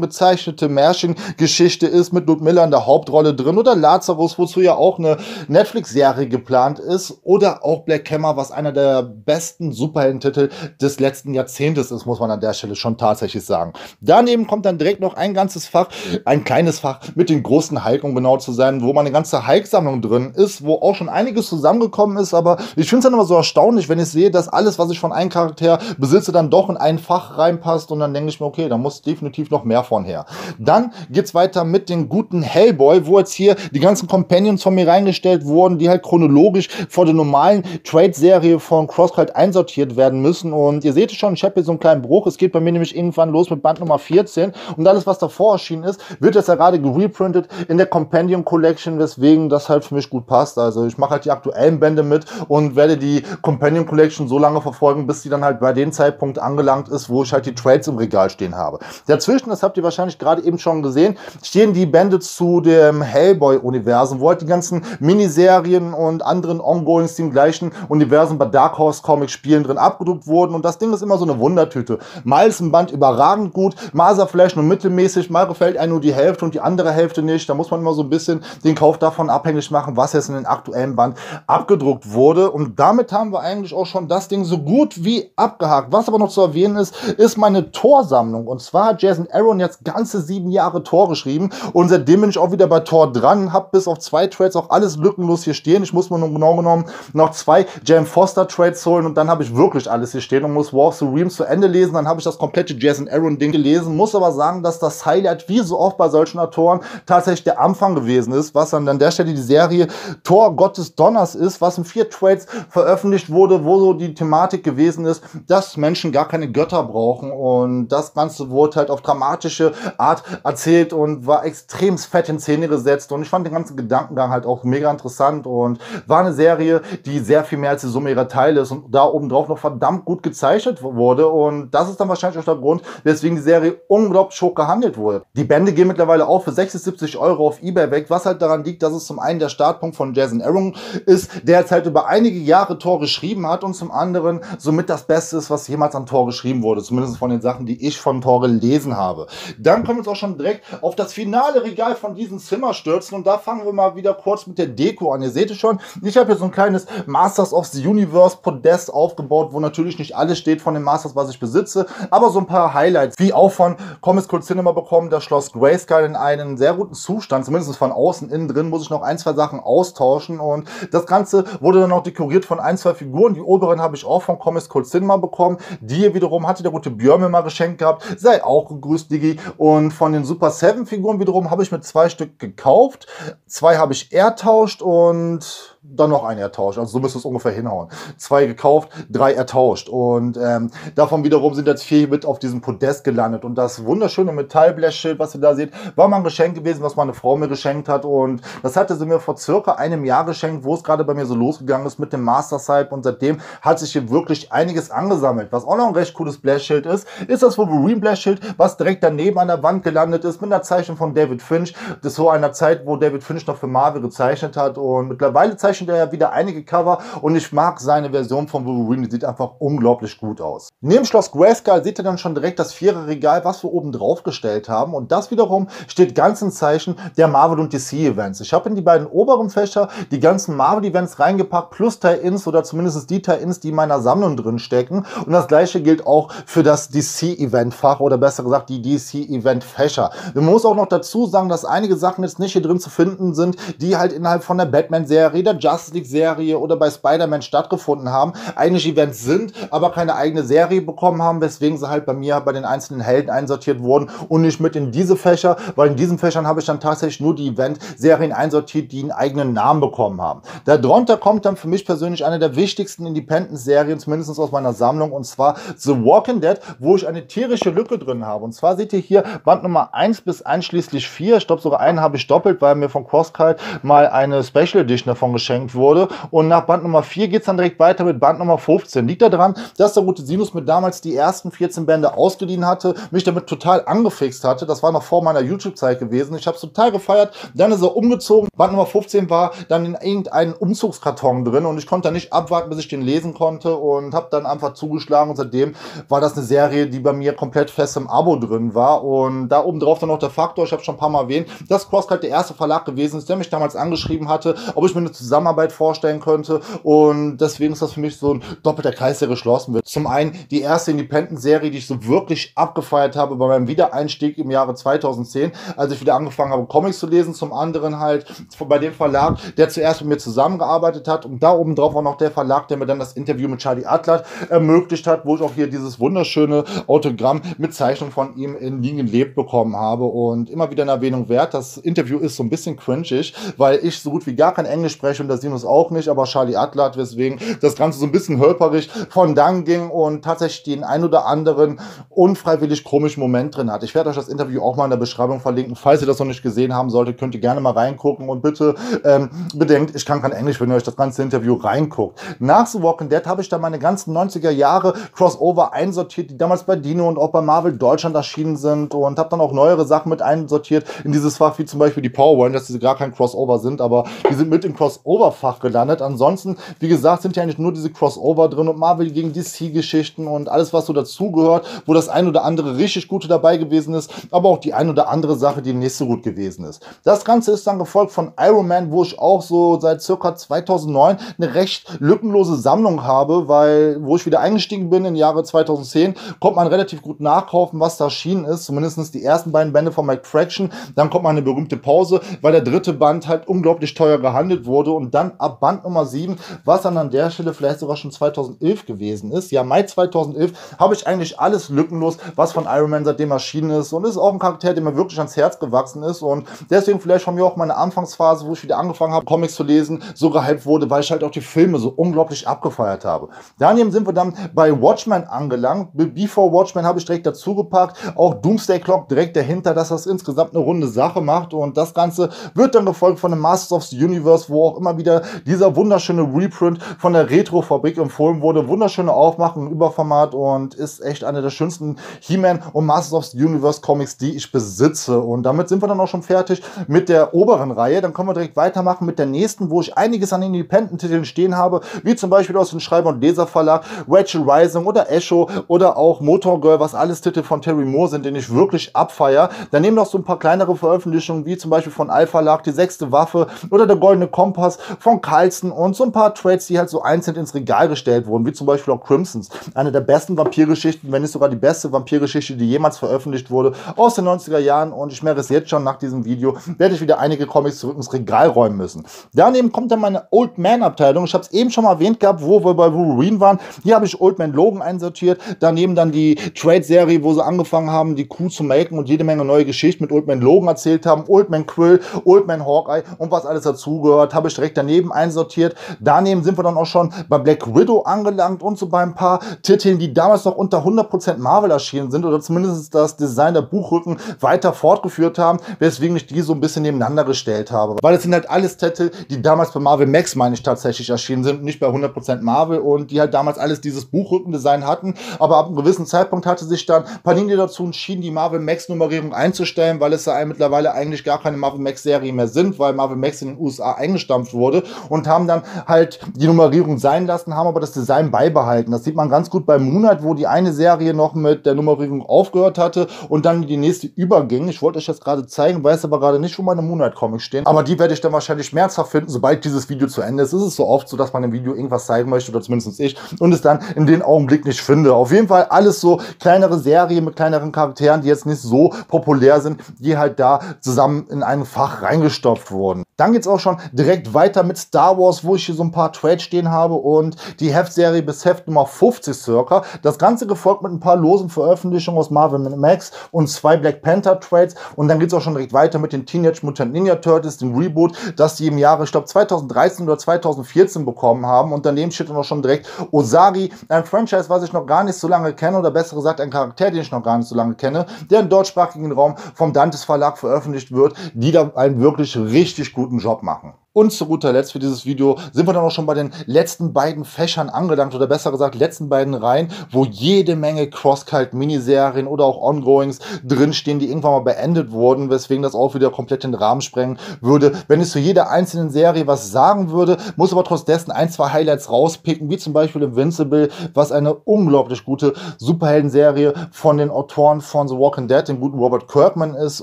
gezeichnete Märchengeschichte ist mit Ludmilla in der Hauptrolle drin oder Lazarus, wozu ja auch eine Netflix-Serie geplant ist oder auch Black Hammer, was einer der besten Superhelden-Titel des letzten Jahrzehntes ist, muss man an der Stelle schon tatsächlich sagen. Daneben kommt dann direkt noch ein ganzes Fach, ein kleines Fach mit den großen Hulk, um genau zu sein, wo meine ganze Hulk-Sammlung drin ist, wo auch schon einiges zusammengekommen ist, aber ich finde es dann immer so erstaunlich, wenn ich sehe, dass alles, was ich von einem Charakter besitze, dann doch in ein Fach reinpasst und dann denke ich mir, okay, da muss definitiv noch mehr von her. Dann geht es weiter mit den guten Hellboy, wo jetzt hier die ganzen Companions von mir reingestellt wurden, die halt chronologisch vor der normalen Trade-Serie von Crosscut einsortiert werden müssen und ihr seht schon, ich habe hier so einen kleinen Bruch, es geht bei mir nämlich irgendwann los mit Band Nummer 14 und alles, was davor erschienen ist, wird jetzt ja gerade gereprintet in der Compendium Collection, weswegen das halt für mich gut passt. Also ich mache halt die aktuellen Bände mit und werde die Companion Collection so lange verfolgen, bis sie dann halt bei dem Zeitpunkt angelangt ist, wo ich halt die Trades im Regal stehen habe. Dazwischen, das habt ihr wahrscheinlich gerade eben schon gesehen, stehen die Bände zu dem Hellboy-Universum, wo halt die ganzen Miniserien und anderen Ongoings, die im gleichen Universum bei Dark Horse Comics Spielen drin abgedruckt wurden. Und das Ding ist immer so eine Wundertüte. Mal ist ein Band überragend gut, mal ist vielleicht nur mittelmäßig, mal gefällt einem nur die Hälfte und die andere Hälfte nicht. Da muss man immer so ein bisschen den Kauf davon abhängig machen, was jetzt in den aktuellen Band abgedruckt wurde. Und damit haben wir eigentlich auch schon das Ding so gut wie abgehakt. Was aber noch zu erwähnen ist, ist meine Torsammlung. Und zwar hat Jason Aaron jetzt ganze sieben Jahre Tor geschrieben. Und seitdem bin ich auch wieder bei Tor dran. Hab bis auf zwei Trades auch alles lückenlos hier stehen. Ich muss mir nur genau genommen noch zwei Jam Foster Trades holen und dann habe ich wirklich alles hier stehen und muss War of the Realms zu Ende lesen. Dann habe ich das komplette Jason Aaron Ding gelesen. Muss aber sagen, dass das Highlight wie so oft bei solchen Autoren tatsächlich der Anfang gewesen ist, was dann an der Stelle die Serie Tor Gottes Donners ist, was in vier Trades veröffentlicht wurde, wo so die Thematik gewesen ist, dass Menschen gar keine Götter brauchen und das Ganze wurde halt auf dramatische Art erzählt und war extrem fett in Szene gesetzt und ich fand den ganzen Gedankengang halt auch mega interessant und war eine Serie, die sehr viel mehr als die Summe ihrer Teile ist und da oben drauf noch verdammt gut gezeichnet wurde und das ist dann wahrscheinlich auch der Grund, weswegen die Serie unglaublich hoch gehandelt wurde. Die Bände gehen mittlerweile auch für 60, 70 Euro auf Ebay weg, was halt daran liegt, dass es zum einen der Startpunkt von Jason Aaron ist, der jetzt halt über einige Jahre Tor geschrieben hat und zum anderen somit das Beste ist, was jemals am Tor geschrieben wurde, zumindest von den Sachen, die ich von Tor gelesen habe. Dann können wir uns auch schon direkt auf das finale Regal von diesem Zimmer stürzen und da fangen wir mal wieder kurz mit der Deko an. Ihr seht es schon, ich habe hier so ein kleines Masters of the Universe Podest aufgebaut, wo natürlich nicht alles steht von den Masters, was ich besitze, aber so ein paar Highlights, wie auch von Comics Cold Cinema bekommen, das Schloss Grayskull in einen sehr guten Zustand, zumindest von außen, innen drin muss ich noch ein, zwei Sachen austauschen und das Ganze wurde dann noch dekoriert von ein, zwei Figuren. Die oberen habe ich auch von Comics Cold Cinema bekommen. Die hier wiederum hatte der gute Björn mir mal geschenkt gehabt. Sei auch gegrüßt, Digi. Und von den Super 7 Figuren wiederum habe ich mir zwei Stück gekauft. Zwei habe ich ertauscht und dann noch einen ertauscht. Also so müsste es ungefähr hinhauen. Zwei gekauft, drei ertauscht. Und ähm, davon wiederum sind jetzt vier mit auf diesem Podest gelandet. Und das wunderschöne Metallblechschild, was ihr da seht, war mal ein Geschenk gewesen, was meine Frau mir geschenkt hat. Und das hatte sie mir vor circa einem Jahr geschenkt, wo es gerade bei mir so losgegangen ist mit dem Master Hype. Und seitdem hat sich hier wirklich einiges angesammelt. Was auch noch ein recht cooles Blechschild ist, ist das Wolverine Blechschild, was direkt daneben an der Wand gelandet ist, mit einer Zeichnung von David Finch. Das so einer Zeit, wo David Finch noch für Marvel gezeichnet hat. Und mittlerweile zeichnet zeichnet er ja wieder einige Cover und ich mag seine Version von Wolverine, die sieht einfach unglaublich gut aus. Neben Schloss Grayskull seht ihr dann schon direkt das vierer Regal, was wir oben drauf gestellt haben und das wiederum steht ganz im Zeichen der Marvel und DC Events. Ich habe in die beiden oberen Fächer die ganzen Marvel Events reingepackt, plus Tie-Ins oder zumindest die Tie-Ins, die in meiner Sammlung drin stecken und das gleiche gilt auch für das DC Event Fach oder besser gesagt die DC Event Fächer. Man muss auch noch dazu sagen, dass einige Sachen jetzt nicht hier drin zu finden sind, die halt innerhalb von der Batman Serie, der Justice League Serie oder bei Spider-Man stattgefunden haben, eigentlich Events sind, aber keine eigene Serie bekommen haben, weswegen sie halt bei mir bei den einzelnen Helden einsortiert wurden und nicht mit in diese Fächer, weil in diesen Fächern habe ich dann tatsächlich nur die Event-Serien einsortiert, die einen eigenen Namen bekommen haben. Darunter kommt dann für mich persönlich eine der wichtigsten Independent-Serien, zumindest aus meiner Sammlung, und zwar The Walking Dead, wo ich eine tierische Lücke drin habe. Und zwar seht ihr hier Band Nummer 1 bis einschließlich 4. Ich glaube sogar einen habe ich doppelt, weil mir von CrossCult mal eine Special Edition davon geschenkt wurde. Und nach Band Nummer 4 geht es dann direkt weiter mit Band Nummer 15. Liegt daran, dass der gute Sinus mir damals die ersten 14 Bände ausgeliehen hatte, mich damit total angefixt hatte. Das war noch vor meiner YouTube-Zeit gewesen. Ich habe es total gefeiert. Dann ist er umgezogen. Band Nummer 15 war dann in irgendeinem Umzugskarton drin und ich konnte nicht abwarten, bis ich den lesen konnte und habe dann einfach zugeschlagen und seitdem war das eine Serie, die bei mir komplett fest im Abo drin war und da oben drauf dann noch der Faktor, ich habe schon ein paar Mal erwähnt, dass CrossCut der erste Verlag gewesen ist, der mich damals angeschrieben hatte, ob ich mir eine Zusammenarbeit vorstellen könnte und deswegen ist das für mich so ein doppelter Kreis, der geschlossen wird. Zum einen die erste Independent-Serie, die ich so wirklich abgefeiert habe bei meinem Wiedereinstieg im Jahre 2010, als ich wieder angefangen habe, Comics zu lesen, zum anderen halt bei dem Verlag, der zuerst mit mir zusammengearbeitet hat und da oben drauf auch noch der Verlag, der mir dann das Interview mit Charlie Adler ermöglicht hat, wo ich auch hier dieses wunderschöne Autogramm mit Zeichnung von ihm in Liegen lebt bekommen habe und immer wieder eine Erwähnung wert. Das Interview ist so ein bisschen cringig, weil ich so gut wie gar kein Englisch spreche und Sinus auch nicht, aber Charlie Adler, weswegen das Ganze so ein bisschen hölperig von dann ging und tatsächlich den ein oder anderen unfreiwillig komischen Moment drin hat. Ich werde euch das Interview auch mal in der Beschreibung verlinken. Falls ihr das noch nicht gesehen haben solltet, könnt ihr gerne mal reingucken und bitte ähm, bedenkt, ich kann kein Englisch, wenn ihr euch das ganze Interview reinguckt. Nach The Walking Dead habe ich da meine ganzen 90er Jahre Crossover einsortiert, die damals bei Dino und auch bei Marvel Deutschland erschienen sind und habe dann auch neuere Sachen mit einsortiert in dieses Fach, wie zum Beispiel die Power Rangers, die gar kein Crossover sind, aber die sind mit im Crossover-Fach gelandet. Ansonsten, wie gesagt, sind ja eigentlich nur diese Crossover drin und Marvel gegen DC-Geschichten und alles, was so dazugehört, wo das ein oder andere richtig gute dabei gewesen ist, aber auch die ein oder andere Sache, die nicht so gut gewesen ist. Das Ganze ist dann gefolgt von Iron Man, wo ich auch so seit circa 2009 eine recht lückenlose Sammlung habe, weil wo ich wieder eingestiegen bin im Jahre 2010, kommt man relativ gut nachkaufen, was da erschienen ist, zumindest die ersten beiden Bände von Mike Fraction, dann kommt man eine berühmte Pause, weil der dritte Band halt unglaublich teuer gehandelt wurde und dann ab Band Nummer 7, was dann an der Stelle vielleicht sogar schon 2011 gewesen ist, ja Mai 2011, habe ich eigentlich alles lückenlos, was von Iron Man seitdem erschienen ist und ist auch ein Charakter, der mir wirklich ans Herz gewachsen ist und deswegen vielleicht von mir auch meine Anfangsphase, wo ich wieder angefangen habe, Comics zu lesen, so gehypt wurde, weil ich halt auch die Filme so unglaublich abgefeiert habe. Daneben sind wir dann bei Watchmen angelangt. Before Watchmen habe ich direkt dazu gepackt. Auch Doomsday Clock direkt dahinter, dass das insgesamt eine runde Sache macht. Und das Ganze wird dann gefolgt von dem Masters of the Universe, wo auch immer wieder dieser wunderschöne Reprint von der Retro-Fabrik empfohlen wurde. Wunderschöne Aufmachung, Überformat und ist echt eine der schönsten He-Man und Masters of the Universe Comics, die ich besitze. Und damit sind wir dann auch schon fertig mit der oberen Reihe. Dann können wir direkt weitermachen mit der nächsten, wo ich einiges an Independent-Titeln stehen habe, wie zum Beispiel aus dem Schreiber- und Leserverlag Rachel Rising oder Echo oder auch Motor Girl, was alles Titel von Terry Moore sind, den ich wirklich abfeier. Daneben noch so ein paar kleinere Veröffentlichungen, wie zum Beispiel von Alpha Lag, die sechste Waffe oder der Goldene Kompass von Carlson und so ein paar Trades, die halt so einzeln ins Regal gestellt wurden, wie zum Beispiel auch Crimsons. Eine der besten Vampirgeschichten, wenn nicht sogar die beste Vampirgeschichte, die jemals veröffentlicht wurde, aus den 90er Jahren und ich merke es jetzt schon nach diesem Video, werde ich wieder einige Comics zurück ins Regal räumen müssen. Daneben kommt dann meine Old Man Abteilung. Ich habe es eben schon mal erwähnt gehabt, wo wir bei Wolverine waren. Hier habe ich Old Man Logan einsortiert. Daneben dann die Trade-Serie, wo sie angefangen haben, die Kuh zu melken und jede Menge neue Geschichten mit Old Man Logan erzählt haben. Old Man Quill, Old Man Hawkeye und was alles dazugehört, habe ich direkt daneben einsortiert. Daneben sind wir dann auch schon bei Black Widow angelangt und so bei ein paar Titeln, die damals noch unter 100% Marvel erschienen sind oder zumindest das Design der Buchrücken weiter fortgeführt haben, weswegen ich die so ein bisschen nebeneinander gestellt habe. Weil es sind halt alles Titel, die damals bei Marvel Max, meine ich, tatsächlich erschienen sind, nicht bei 100% Marvel und die halt damals alles dieses Buchrückendesign hatten. Aber ab einem gewissen Zeitpunkt hatte sich dann Panini dazu entschieden, die Marvel Max Nummerierung einzustellen, weil es da mittlerweile eigentlich gar keine Marvel Max Serie mehr sind, weil Marvel Max in den USA eingestampft wurde und haben dann halt die Nummerierung sein lassen, haben aber das Design beibehalten. Das sieht man ganz gut bei Moonlight, wo die eine Serie noch mit der Nummerierung aufgehört hatte und dann die nächste überging. Ich wollte euch das gerade zeigen, weiß aber gerade nicht, wo meine Moonlight Comics stehen. Aber die werde ich dann wahrscheinlich schmerzhaft finden, sobald dieses Video zu Ende ist. Es ist so oft so, dass man im Video irgendwas zeigen möchte, oder zumindest ich, und es dann in den Augenblick nicht finde. Auf jeden Fall alles so kleinere Serien mit kleineren Charakteren, die jetzt nicht so populär sind, die halt da zusammen in ein Fach reingestopft wurden. Dann geht es auch schon direkt weiter weiter mit Star Wars, wo ich hier so ein paar Trades stehen habe und die Heftserie bis Heft Nummer 50 circa. Das Ganze gefolgt mit ein paar losen Veröffentlichungen aus Marvel Max und zwei Black Panther Trades und dann geht es auch schon direkt weiter mit den Teenage Mutant Ninja Turtles, dem Reboot, das die im Jahre, ich glaube 2013 oder 2014 bekommen haben und daneben steht dann auch schon direkt Osari, ein Franchise, was ich noch gar nicht so lange kenne oder besser gesagt ein Charakter, den ich noch gar nicht so lange kenne, der im deutschsprachigen Raum vom Dantes Verlag veröffentlicht wird, die da einen wirklich richtig guten Job machen. Und zu guter Letzt für dieses Video sind wir dann auch schon bei den letzten beiden Fächern angelangt oder besser gesagt letzten beiden Reihen, wo jede Menge Cross-Cult-Miniserien oder auch Ongoings drinstehen, die irgendwann mal beendet wurden, weswegen das auch wieder komplett den Rahmen sprengen würde. Wenn ich zu jeder einzelnen Serie was sagen würde, muss aber trotz dessen ein, zwei Highlights rauspicken, wie zum Beispiel Invincible, was eine unglaublich gute Superhelden-Serie von den Autoren von The Walking Dead, dem guten Robert Kirkman ist,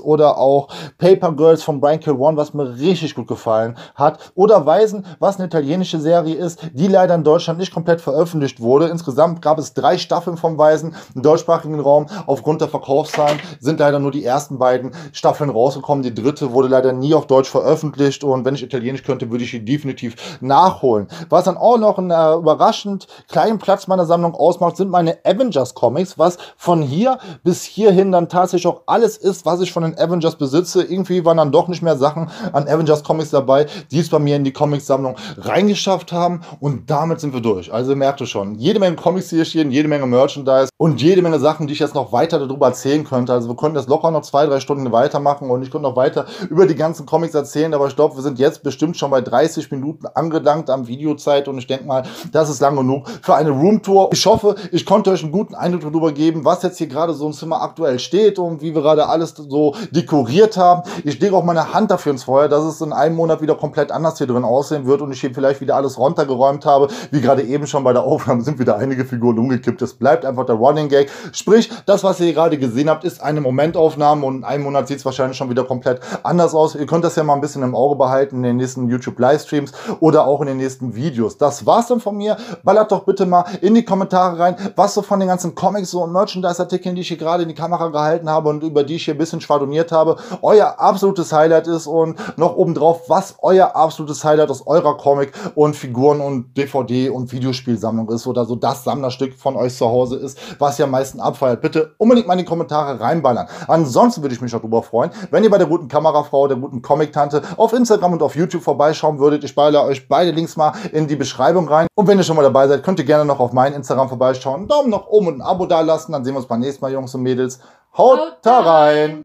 oder auch Paper Girls von Brian K. One, was mir richtig gut gefallen hat. Oder Weisen, was eine italienische Serie ist, die leider in Deutschland nicht komplett veröffentlicht wurde. Insgesamt gab es drei Staffeln vom Weisen im deutschsprachigen Raum. Aufgrund der Verkaufszahlen sind leider nur die ersten beiden Staffeln rausgekommen. Die dritte wurde leider nie auf Deutsch veröffentlicht und wenn ich Italienisch könnte, würde ich sie definitiv nachholen. Was dann auch noch einen äh, überraschend kleinen Platz meiner Sammlung ausmacht, sind meine Avengers Comics, was von hier bis hierhin dann tatsächlich auch alles ist, was ich von den Avengers besitze. Irgendwie waren dann doch nicht mehr Sachen an Avengers Comics dabei, die es bei mir in die Comics-Sammlung reingeschafft haben. Und damit sind wir durch. Also merkt ihr schon, jede Menge Comics hier stehen, jede Menge Merchandise und jede Menge Sachen, die ich jetzt noch weiter darüber erzählen könnte. Also wir können das locker noch zwei, drei Stunden weitermachen und ich könnte noch weiter über die ganzen Comics erzählen. Aber ich glaube, wir sind jetzt bestimmt schon bei 30 Minuten angelangt am Videozeit und ich denke mal, das ist lang genug für eine Roomtour. Ich hoffe, ich konnte euch einen guten Eindruck darüber geben, was jetzt hier gerade so im Zimmer aktuell steht und wie wir gerade alles so dekoriert haben. Ich lege auch meine Hand dafür ins Feuer, dass es in einem Monat wieder komplett komplett anders hier drin aussehen wird und ich hier vielleicht wieder alles runtergeräumt habe. Wie gerade eben schon bei der Aufnahme sind wieder einige Figuren umgekippt. Es bleibt einfach der Running Gag. Sprich, das, was ihr gerade gesehen habt, ist eine Momentaufnahme und in einem Monat sieht es wahrscheinlich schon wieder komplett anders aus. Ihr könnt das ja mal ein bisschen im Auge behalten in den nächsten YouTube-Livestreams oder auch in den nächsten Videos. Das war's dann von mir. Ballert doch bitte mal in die Kommentare rein, was so von den ganzen Comics und Merchandise-Artikeln, die ich hier gerade in die Kamera gehalten habe und über die ich hier ein bisschen schwadroniert habe, euer absolutes Highlight ist und noch obendrauf, was euer absolutes Highlight aus eurer Comic- und Figuren- und DVD- und Videospielsammlung ist oder so das Sammlerstück von euch zu Hause ist, was ihr am meisten abfeiert. Bitte unbedingt mal in die Kommentare reinballern. Ansonsten würde ich mich darüber freuen, wenn ihr bei der guten Kamerafrau, der guten Comic-Tante auf Instagram und auf YouTube vorbeischauen würdet. Ich ballere euch beide Links mal in die Beschreibung rein. Und wenn ihr schon mal dabei seid, könnt ihr gerne noch auf meinen Instagram vorbeischauen. Daumen nach oben und ein Abo da lassen. Dann sehen wir uns beim nächsten Mal, Jungs und Mädels. Haut, da rein.